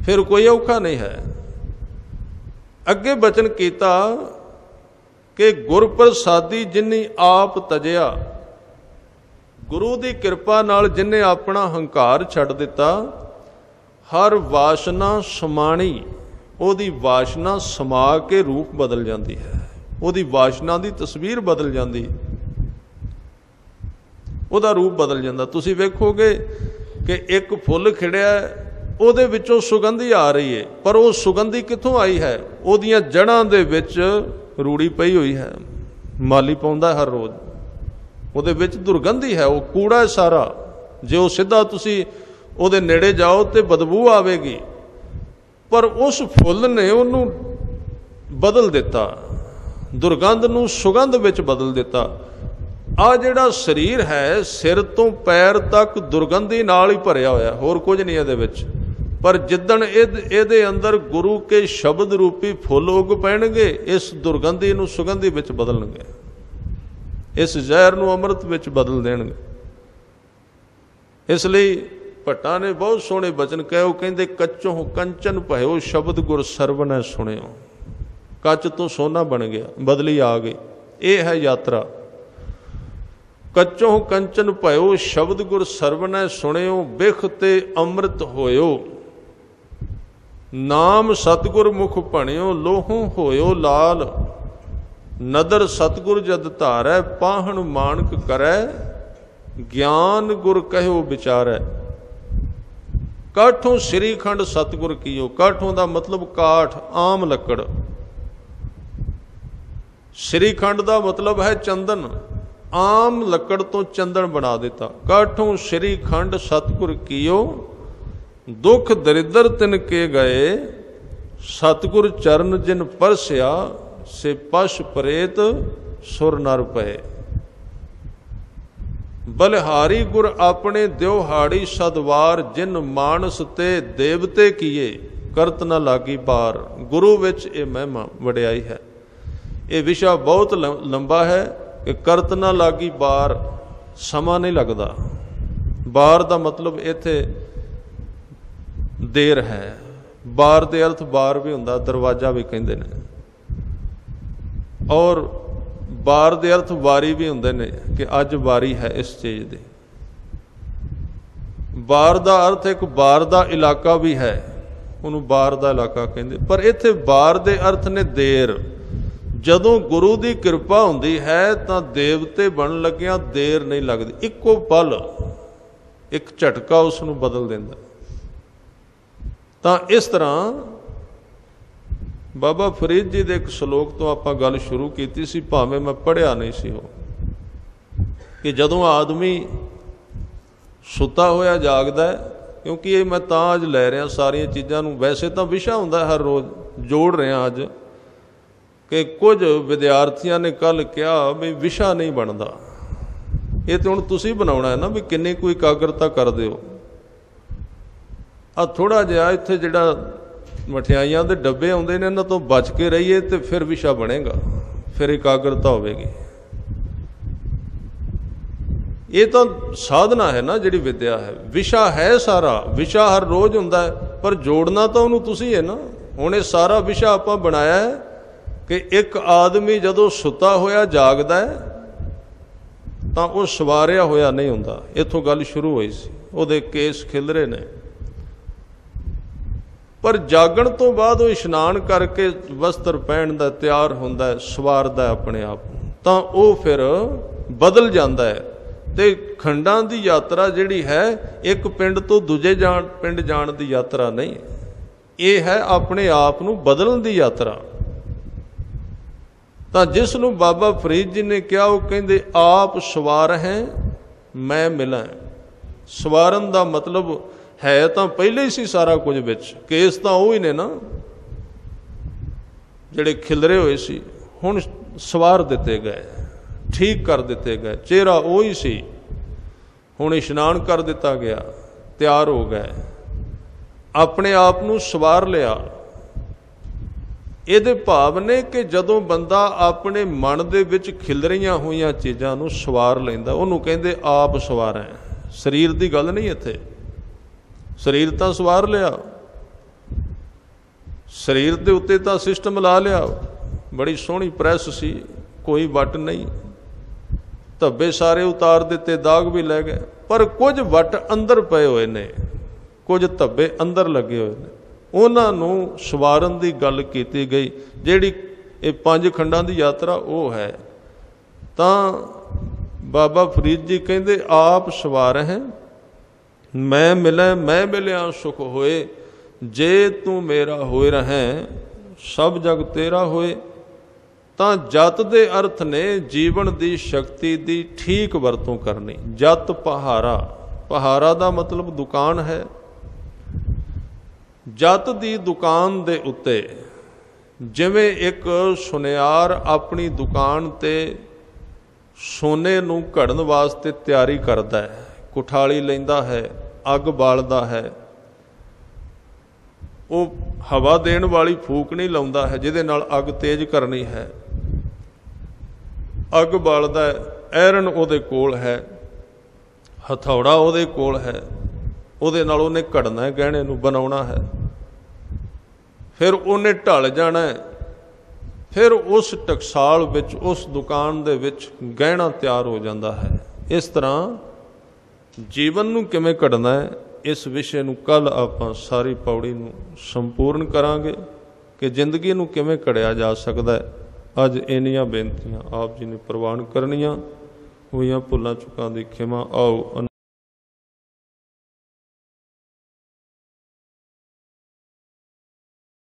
ਫਿਰ ਕੋਈ ਔਖਾ ਨਹੀਂ ਹੈ। ਅੱਗੇ ਬਚਨ ਕੀਤਾ ਕਿ ਗੁਰ ਪ੍ਰਸਾਦੀ ਜਿਨੀ ਆਪ ਤਜਿਆ, ਗੁਰੂ ਦੀ ਕਿਰਪਾ ਨਾਲ ਜਿਨੇ ਆਪਣਾ ਹੰਕਾਰ ਛੱਡ ਦਿੱਤਾ, ਹਰ ਵਾਸ਼ਨਾ ਸਮਾਣੀ, ਉਹਦੀ ਵਾਸ਼ਨਾ ਸਮਾ ਕੇ ਰੂਪ ਬਦਲ ਜਾਂਦੀ ਹੈ। ਉਹਦੀ ਵਾਸ਼ਨਾ ਦੀ ਤਸਵੀਰ ਬਦਲ ਜਾਂਦੀ। ਉਹਦਾ ਰੂਪ ਬਦਲ ਜਾਂਦਾ। ਤੁਸੀਂ ਵੇਖੋਗੇ ਕਿ ਇੱਕ ਫੁੱਲ ਖਿੜਿਆ ਉਹਦੇ ਵਿੱਚੋਂ ਸੁਗੰਧੀ ਆ ਰਹੀ ਹੈ। ਪਰ ਉਹ ਸੁਗੰਧੀ ਕਿੱਥੋਂ ਆਈ ਹੈ? ਉਹਦੀਆਂ ਜੜਾਂ ਦੇ ਵਿੱਚ ਰੂੜੀ ਪਈ ਹੋਈ ਹੈ, ਮਾਲੀ ਪਾਉਂਦਾ ਹਰ ਰੋਜ਼। ਉਹਦੇ ਵਿੱਚ ਦੁਰਗੰਧੀ ਹੈ, ਉਹ ਕੂੜਾ ਹੈ ਸਾਰਾ। ਜੇ ਉਹ ਸਿੱਧਾ ਤੁਸੀਂ ਉਹਦੇ ਨੇੜੇ ਜਾਓ ਤੇ ਬਦਬੂ ਆਵੇਗੀ। ਪਰ ਉਸ ਫੁੱਲ ਨੇ ਉਹਨੂੰ ਬਦਲ ਦਿੱਤਾ। ਦੁਰਗੰਧ ਨੂੰ ਸੁਗੰਧ ਵਿੱਚ ਬਦਲ ਦਿੱਤਾ। ਆ ਜਿਹੜਾ ਸਰੀਰ ਹੈ, ਸਿਰ ਤੋਂ ਪੈਰ ਤੱਕ ਦੁਰਗੰਧੀ ਨਾਲ ਹੀ ਭਰਿਆ ਹੋਇਆ। ਹੋਰ ਕੁਝ ਨਹੀਂ ਇਹਦੇ ਵਿੱਚ। ਪਰ ਜਿੱਦਣ ਇਹਦੇ ਅੰਦਰ ਗੁਰੂ ਕੇ ਸ਼ਬਦ ਰੂਪੀ ਫੁੱਲ ਉਗ ਪੈਣਗੇ, ਇਸ ਦੁਰਗੰਧੀ ਨੂੰ ਸੁਗੰਧੀ ਵਿੱਚ ਬਦਲਣਗੇ। ਇਸ ਜ਼ਹਿਰ ਨੂੰ ਅੰਮ੍ਰਿਤ ਵਿੱਚ ਬਦਲ ਦੇਣਗੇ। ਇਸ ਲਈ ਭੱਟਾ ਨੇ ਬਹੁਤ ਸੋਹਣੇ ਬਚਨ ਕਹੇ, ਉਹ ਕਹਿੰਦੇ, ਕੱਚੋਂ ਕੰਚਨ ਭਇਓ ਸ਼ਬਦ ਗੁਰ ਸਰਵਨੈ ਸੁਣਿਓ। ਕੱਚ ਤੋਂ ਸੋਨਾ ਬਣ ਗਿਆ, ਬਦਲੀ ਆ ਗਈ। ਇਹ ਹੈ ਯਾਤਰਾ। ਕੱਚੋਂ ਕੰਚਨ ਭਇਓ ਸ਼ਬਦ ਗੁਰ ਸਰਵਨੈ ਸੁਣਿਓ, ਬਿਖ ਤੇ ਅੰਮ੍ਰਿਤ ਹੋਇਓ। ਨਾਮ ਸਤਗੁਰ ਮੁਖ ਭਣਿਓ, ਲੋਹੋਂ ਹੋਇਓ ਲਾਲ। ਨਦਰ ਸਤਗੁਰ ਜਦ ਧਾਰੈ, ਪਾਹਣ ਮਾਨਕ ਕਰੈ, ਗਿਆਨ ਗੁਰ ਕਹਿਓ ਵਿਚਾਰੈ। ਕਾਠੋਂ ਸ੍ਰੀ ਖੰਡ ਸਤਗੁਰ ਕੀਓ? ਕਾਠੋਂ ਦਾ ਮਤਲਬ ਕਾਠ, ਆਮ ਲੱਕੜ। ਸ੍ਰੀਖੰਡ ਦਾ ਮਤਲਬ ਹੈ ਚੰਦਨ। ਆਮ ਲੱਕੜ ਤੋਂ ਚੰਦਨ ਬਣਾ ਦਿੱਤਾ। ਕਾਠੋਂ ਸ੍ਰੀ ਖੰਡ ਸਤਗੁਰ ਕੀਓ? ਦੁੱਖ ਦਰਿਦਰ ਤਿਨ ਕੇ ਗਏ, ਸਤਗੁਰ ਚਰਨ ਜਿਨ ਪਰਸਿਆ, ਸੇ ਪਸ਼ ਪ੍ਰੇਤ ਸੁਰ ਨਰ ਪਏ ਬਲਿਹਾਰੀ ਗੁਰ ਆਪਣੇ ਦਿਵਹਾੜੀ ਸਦਵਾਰ, ਜਿਨ ਮਾਨਸ ਤੇ ਦੇਵਤੇ ਕੀਏ, ਕਰਤ ਨ ਲਾਗੀ ਪਾਰ ਗੁਰੂ ਵਿੱਚ ਇਹ ਮਹਿਮਾ ਵਡਿਆਈ ਹੈ। ਇਹ ਵਿਸ਼ਾ ਬਹੁਤ ਲੰਬਾ ਹੈ ਕਿ ਕਰਤ ਨ ਲਾਗੀ ਬਾਰ, ਸਮਾਂ ਨਹੀਂ ਲੱਗਦਾ। ਬਾਰ ਦਾ ਮਤਲਬ ਇੱਥੇ ਦੇਰ ਹੈ। ਬਾਰ ਦੇ ਅਰਥ ਬਾਰ ਵੀ ਹੁੰਦਾ, ਦਰਵਾਜ਼ਾ ਵੀ ਕਹਿੰਦੇ ਨੇ। ਔਰ ਬਾਰ ਦੇ ਅਰਥ ਵਾਰੀ ਵੀ ਹੁੰਦੇ ਨੇ ਕਿ ਅੱਜ ਵਾਰੀ ਹੈ ਇਸ ਚੀਜ਼ ਦੀ। ਬਾਰ ਦਾ ਅਰਥ ਇੱਕ ਬਾਰ ਦਾ ਇਲਾਕਾ ਵੀ ਹੈ, ਉਹਨੂੰ ਬਾਰ ਦਾ ਇਲਾਕਾ ਕਹਿੰਦੇ। ਪਰ ਇੱਥੇ ਬਾਰ ਦੇ ਅਰਥ ਨੇ ਦੇਰ। ਜਦੋਂ ਗੁਰੂ ਦੀ ਕਿਰਪਾ ਹੁੰਦੀ ਹੈ, ਤਾਂ ਦੇਵਤੇ ਬਣਨ ਲੱਗਿਆਂ ਦੇਰ ਨਹੀਂ ਲੱਗਦੀ। ਇੱਕੋ ਪਲ, ਇੱਕ ਝਟਕਾ ਉਸ ਨੂੰ ਬਦਲ ਦਿੰਦਾ। ਤਾਂ ਇਸ ਤਰ੍ਹਾਂ ਬਾਬਾ ਫਰੀਦ ਜੀ ਦੇ ਇੱਕ ਸ਼ਲੋਕ ਤੋਂ ਆਪਾਂ ਗੱਲ ਸ਼ੁਰੂ ਕੀਤੀ ਸੀ, ਭਾਵੇਂ ਮੈਂ ਪੜਿਆ ਨਹੀਂ ਸੀ ਉਹ, ਕਿ ਜਦੋਂ ਆਦਮੀ ਸੁੱਤਾ ਹੋਇਆ ਜਾਗਦਾ ਹੈ, ਕਿਉਂਕਿ ਇਹ ਮੈਂ ਤਾਂ ਅੱਜ ਲੈ ਰਿਹਾ ਸਾਰੀਆਂ ਚੀਜ਼ਾਂ ਨੂੰ, ਵੈਸੇ ਤਾਂ ਵਿਸ਼ਾ ਹੁੰਦਾ ਹਰ ਰੋਜ਼, ਜੋੜ ਰਿਹਾ ਅੱਜ, ਕਿ ਕੁਝ ਵਿਦਿਆਰਥੀਆਂ ਨੇ ਕੱਲ ਕਿਹਾ ਵੀ ਵਿਸ਼ਾ ਨਹੀਂ ਬਣਦਾ। ਇਹ ਤੇ ਹੁਣ ਤੁਸੀਂ ਬਣਾਉਣਾ ਹੈ ਨਾ ਵੀ ਕਿੰਨੇ ਕੋਈ ਇਕਾਗਰਤਾ ਕਰਦੇ ਹੋ। ਆ ਥੋੜਾ ਜਿਹਾ ਇੱਥੇ ਜਿਹੜਾ ਮਠਿਆਈਆਂ ਦੇ ਡੱਬੇ ਆਉਂਦੇ ਨੇ, ਇਹਨਾਂ ਤੋਂ ਬਚ ਕੇ ਰਹੀਏ ਤੇ ਫਿਰ ਵਿਸ਼ਾ ਬਣੇਗਾ, ਫਿਰ ਇਕਾਗਰਤਾ ਹੋਵੇਗੀ। ਇਹ ਤਾਂ ਸਾਧਨਾ ਹੈ ਨਾ ਜਿਹੜੀ ਵਿਦਿਆ ਹੈ। ਵਿਸ਼ਾ ਹੈ ਸਾਰਾ, ਵਿਸ਼ਾ ਹਰ ਰੋਜ਼ ਹੁੰਦਾ ਹੈ, ਪਰ ਜੋੜਨਾ ਤਾਂ ਉਹਨੂੰ ਤੁਸੀਂ ਹੈ ਨਾ। ਹੁਣ ਇਹ ਸਾਰਾ ਵਿਸ਼ਾ ਆਪਾਂ ਬਣਾਇਆ ਹੈ ਕਿ ਇੱਕ ਆਦਮੀ ਜਦੋਂ ਸੁੱਤਾ ਹੋਇਆ, ਜਾਗਦਾ ਹੈ, ਤਾਂ ਉਹ ਸਵਾਰਿਆ ਹੋਇਆ ਨਹੀਂ ਹੁੰਦਾ। ਇੱਥੋਂ ਗੱਲ ਸ਼ੁਰੂ ਹੋਈ ਸੀ। ਉਹਦੇ ਕੇਸ ਖਿਲ ਰਹੇ ਨੇ। ਪਰ ਜਾਗਣ ਤੋਂ ਬਾਅਦ ਉਹ ਇਸ਼ਨਾਨ ਕਰਕੇ ਵਸਤਰ ਪਹਿਨ ਦਾ ਤਿਆਰ ਹੁੰਦਾ ਹੈ, ਸਵਾਰਦਾ ਆਪਣੇ ਆਪ ਤਾਂ ਉਹ ਫਿਰ ਬਦਲ ਜਾਂਦਾ ਹੈ ਤੇ ਖੰਡਾਂ ਦੀ ਯਾਤਰਾ ਜਿਹੜੀ ਹੈ, ਇੱਕ ਪਿੰਡ ਤੋਂ ਦੂਜੇ ਜਾਣ, ਪਿੰਡ ਜਾਣ ਦੀ ਯਾਤਰਾ ਨਹੀਂ ਇਹ ਹੈ ਆਪਣੇ ਆਪ ਨੂੰ ਬਦਲਣ ਦੀ ਯਾਤਰਾ। ਤਾਂ ਜਿਸ ਨੂੰ ਬਾਬਾ ਫਰੀਦ ਜੀ ਨੇ ਕਿਹਾ, ਉਹ ਕਹਿੰਦੇ, ਆਪ ਸਵਾਰ ਹੈ, ਮੈਂ ਮਿਲਾਂ ਸਵਾਰਨ ਦਾ ਮਤਲਬ ਹੈ ਤਾਂ ਪਹਿਲੇ ਹੀ ਸੀ ਸਾਰਾ ਕੁਝ ਵਿੱਚ। ਕੇਸ ਤਾਂ ਉਹ ਹੀ ਨੇ ਨਾ, ਜਿਹੜੇ ਖਿਲਰੇ ਹੋਏ ਸੀ, ਹੁਣ ਸਵਾਰ ਦਿੱਤੇ ਗਏ, ਠੀਕ ਕਰ ਦਿੱਤੇ ਗਏ। ਚਿਹਰਾ ਉਹ ਹੀ ਸੀ। ਹੁਣ ਇਸ਼ਨਾਨ ਕਰ ਦਿੱਤਾ ਗਿਆ, ਤਿਆਰ ਹੋ ਗਏ। ਆਪਣੇ ਆਪ ਨੂੰ ਸਵਾਰ ਲਿਆ। ਇਹਦੇ ਭਾਵ ਨੇ ਕਿ ਜਦੋਂ ਬੰਦਾ ਆਪਣੇ ਮਨ ਦੇ ਵਿੱਚ ਖਿਲਰੀਆਂ ਹੋਈਆਂ ਚੀਜ਼ਾਂ ਨੂੰ ਸਵਾਰ ਲੈਂਦਾ, ਉਹਨੂੰ ਕਹਿੰਦੇ ਆਪ ਸਵਾਰ ਹੈ। ਸਰੀਰ ਦੀ ਗੱਲ ਨਹੀਂ ਇੱਥੇ। ਸਰੀਰ ਤਾਂ ਸਵਾਰ ਲਿਆ। ਸਰੀਰ ਦੇ ਉੱਤੇ ਤਾਂ ਸਿਸਟਮ ਲਾ ਲਿਆ। ਬੜੀ ਸੋਹਣੀ ਪ੍ਰੈਸ ਸੀ, ਕੋਈ ਵੱਟ ਨਹੀਂ। ਧੱਬੇ ਸਾਰੇ ਉਤਾਰ ਦਿੱਤੇ, ਦਾਗ ਵੀ ਲੈ ਗਏ। ਪਰ ਕੁਝ ਵੱਟ ਅੰਦਰ ਪਏ ਹੋਏ ਨੇ, ਕੁਝ ਧੱਬੇ ਅੰਦਰ ਲੱਗੇ ਹੋਏ ਨੇ। ਉਹਨਾਂ ਨੂੰ ਸਵਾਰਨ ਦੀ ਗੱਲ ਕੀਤੀ ਗਈ, ਜਿਹੜੀ ਇਹ ਪੰਜ ਖੰਡਾਂ ਦੀ ਯਾਤਰਾ ਉਹ ਹੈ। ਤਾਂ ਬਾਬਾ ਫਰੀਦ ਜੀ ਕਹਿੰਦੇ, ਆਪ ਸਵਾਰ ਹੈ ਮੈਂ ਮਿਲੈ, ਮੈਂ ਮਿਲਿਆ, ਸੁਖ ਹੋਏ। ਜੇ ਤੂੰ ਮੇਰਾ ਹੋਏ ਰਹੈ, ਸਭ ਜਗ ਤੇਰਾ ਹੋਏ। ਤਾਂ ਜਤ ਦੇ ਅਰਥ ਨੇ ਜੀਵਨ ਦੀ ਸ਼ਕਤੀ ਦੀ ਠੀਕ ਵਰਤੋਂ ਕਰਨੀ। ਜਤ ਪਹਾਰਾ ਪਹਾਰਾ ਦਾ ਮਤਲਬ ਦੁਕਾਨ ਹੈ। ਜਤ ਦੀ ਦੁਕਾਨ ਦੇ ਉੱਤੇ ਜਿਵੇਂ ਇੱਕ ਸੁਨਿਆਰ ਆਪਣੀ ਦੁਕਾਨ ਤੇ ਸੋਨੇ ਨੂੰ ਘੜਨ ਵਾਸਤੇ ਤਿਆਰੀ ਕਰਦਾ ਹੈ, ਕੁਠਾਲੀ ਲੈਂਦਾ ਹੈ ਅੱਗ ਬਾਲਦਾ ਹੈ। ਉਹ ਹਵਾ ਦੇਣ ਵਾਲੀ ਫੂਕ ਨਹੀਂ ਲਾਉਂਦਾ ਹੈ, ਜਿਹਦੇ ਨਾਲ ਅੱਗ ਤੇਜ਼ ਕਰਨੀ ਹੈ। ਅੱਗ ਬਾਲਦਾ ਹੈ, ਐਰਨ ਉਹਦੇ ਕੋਲ ਹੈ, ਹਥੌੜਾ ਉਹਦੇ ਕੋਲ ਹੈ, ਉਹਦੇ ਨਾਲ ਉਹਨੇ ਘੜਨਾ ਹੈ, ਗਹਿਣੇ ਨੂੰ ਬਣਾਉਣਾ ਹੈ। ਫਿਰ ਉਹਨੇ ਢਲ ਜਾਣਾ ਹੈ, ਫਿਰ ਉਸ ਟਕਸਾਲ ਵਿੱਚ, ਉਸ ਦੁਕਾਨ ਦੇ ਵਿੱਚ ਗਹਿਣਾ ਤਿਆਰ ਹੋ ਜਾਂਦਾ ਹੈ। ਇਸ ਤਰ੍ਹਾਂ ਜੀਵਨ ਨੂੰ ਕਿਵੇਂ ਘੜਨਾ ਹੈ, ਇਸ ਵਿਸ਼ੇ ਨੂੰ ਕੱਲ ਆਪਾਂ ਸਾਰੀ ਪੌੜੀ ਨੂੰ ਸੰਪੂਰਨ ਕਰਾਂਗੇ ਕਿ ਜ਼ਿੰਦਗੀ ਨੂੰ ਕਿਵੇਂ ਘੜਿਆ ਜਾ ਸਕਦਾ ਹੈ। ਅੱਜ ਇੰਨੀਆਂ ਬੇਨਤੀਆਂ ਆਪ ਜੀ ਨੇ ਪ੍ਰਵਾਨ ਕਰਨੀਆਂ, ਹੋਈਆਂ ਭੁੱਲਾਂ ਚੁੱਕਾਂ ਦੀ ਖਿਮਾ, ਆਓ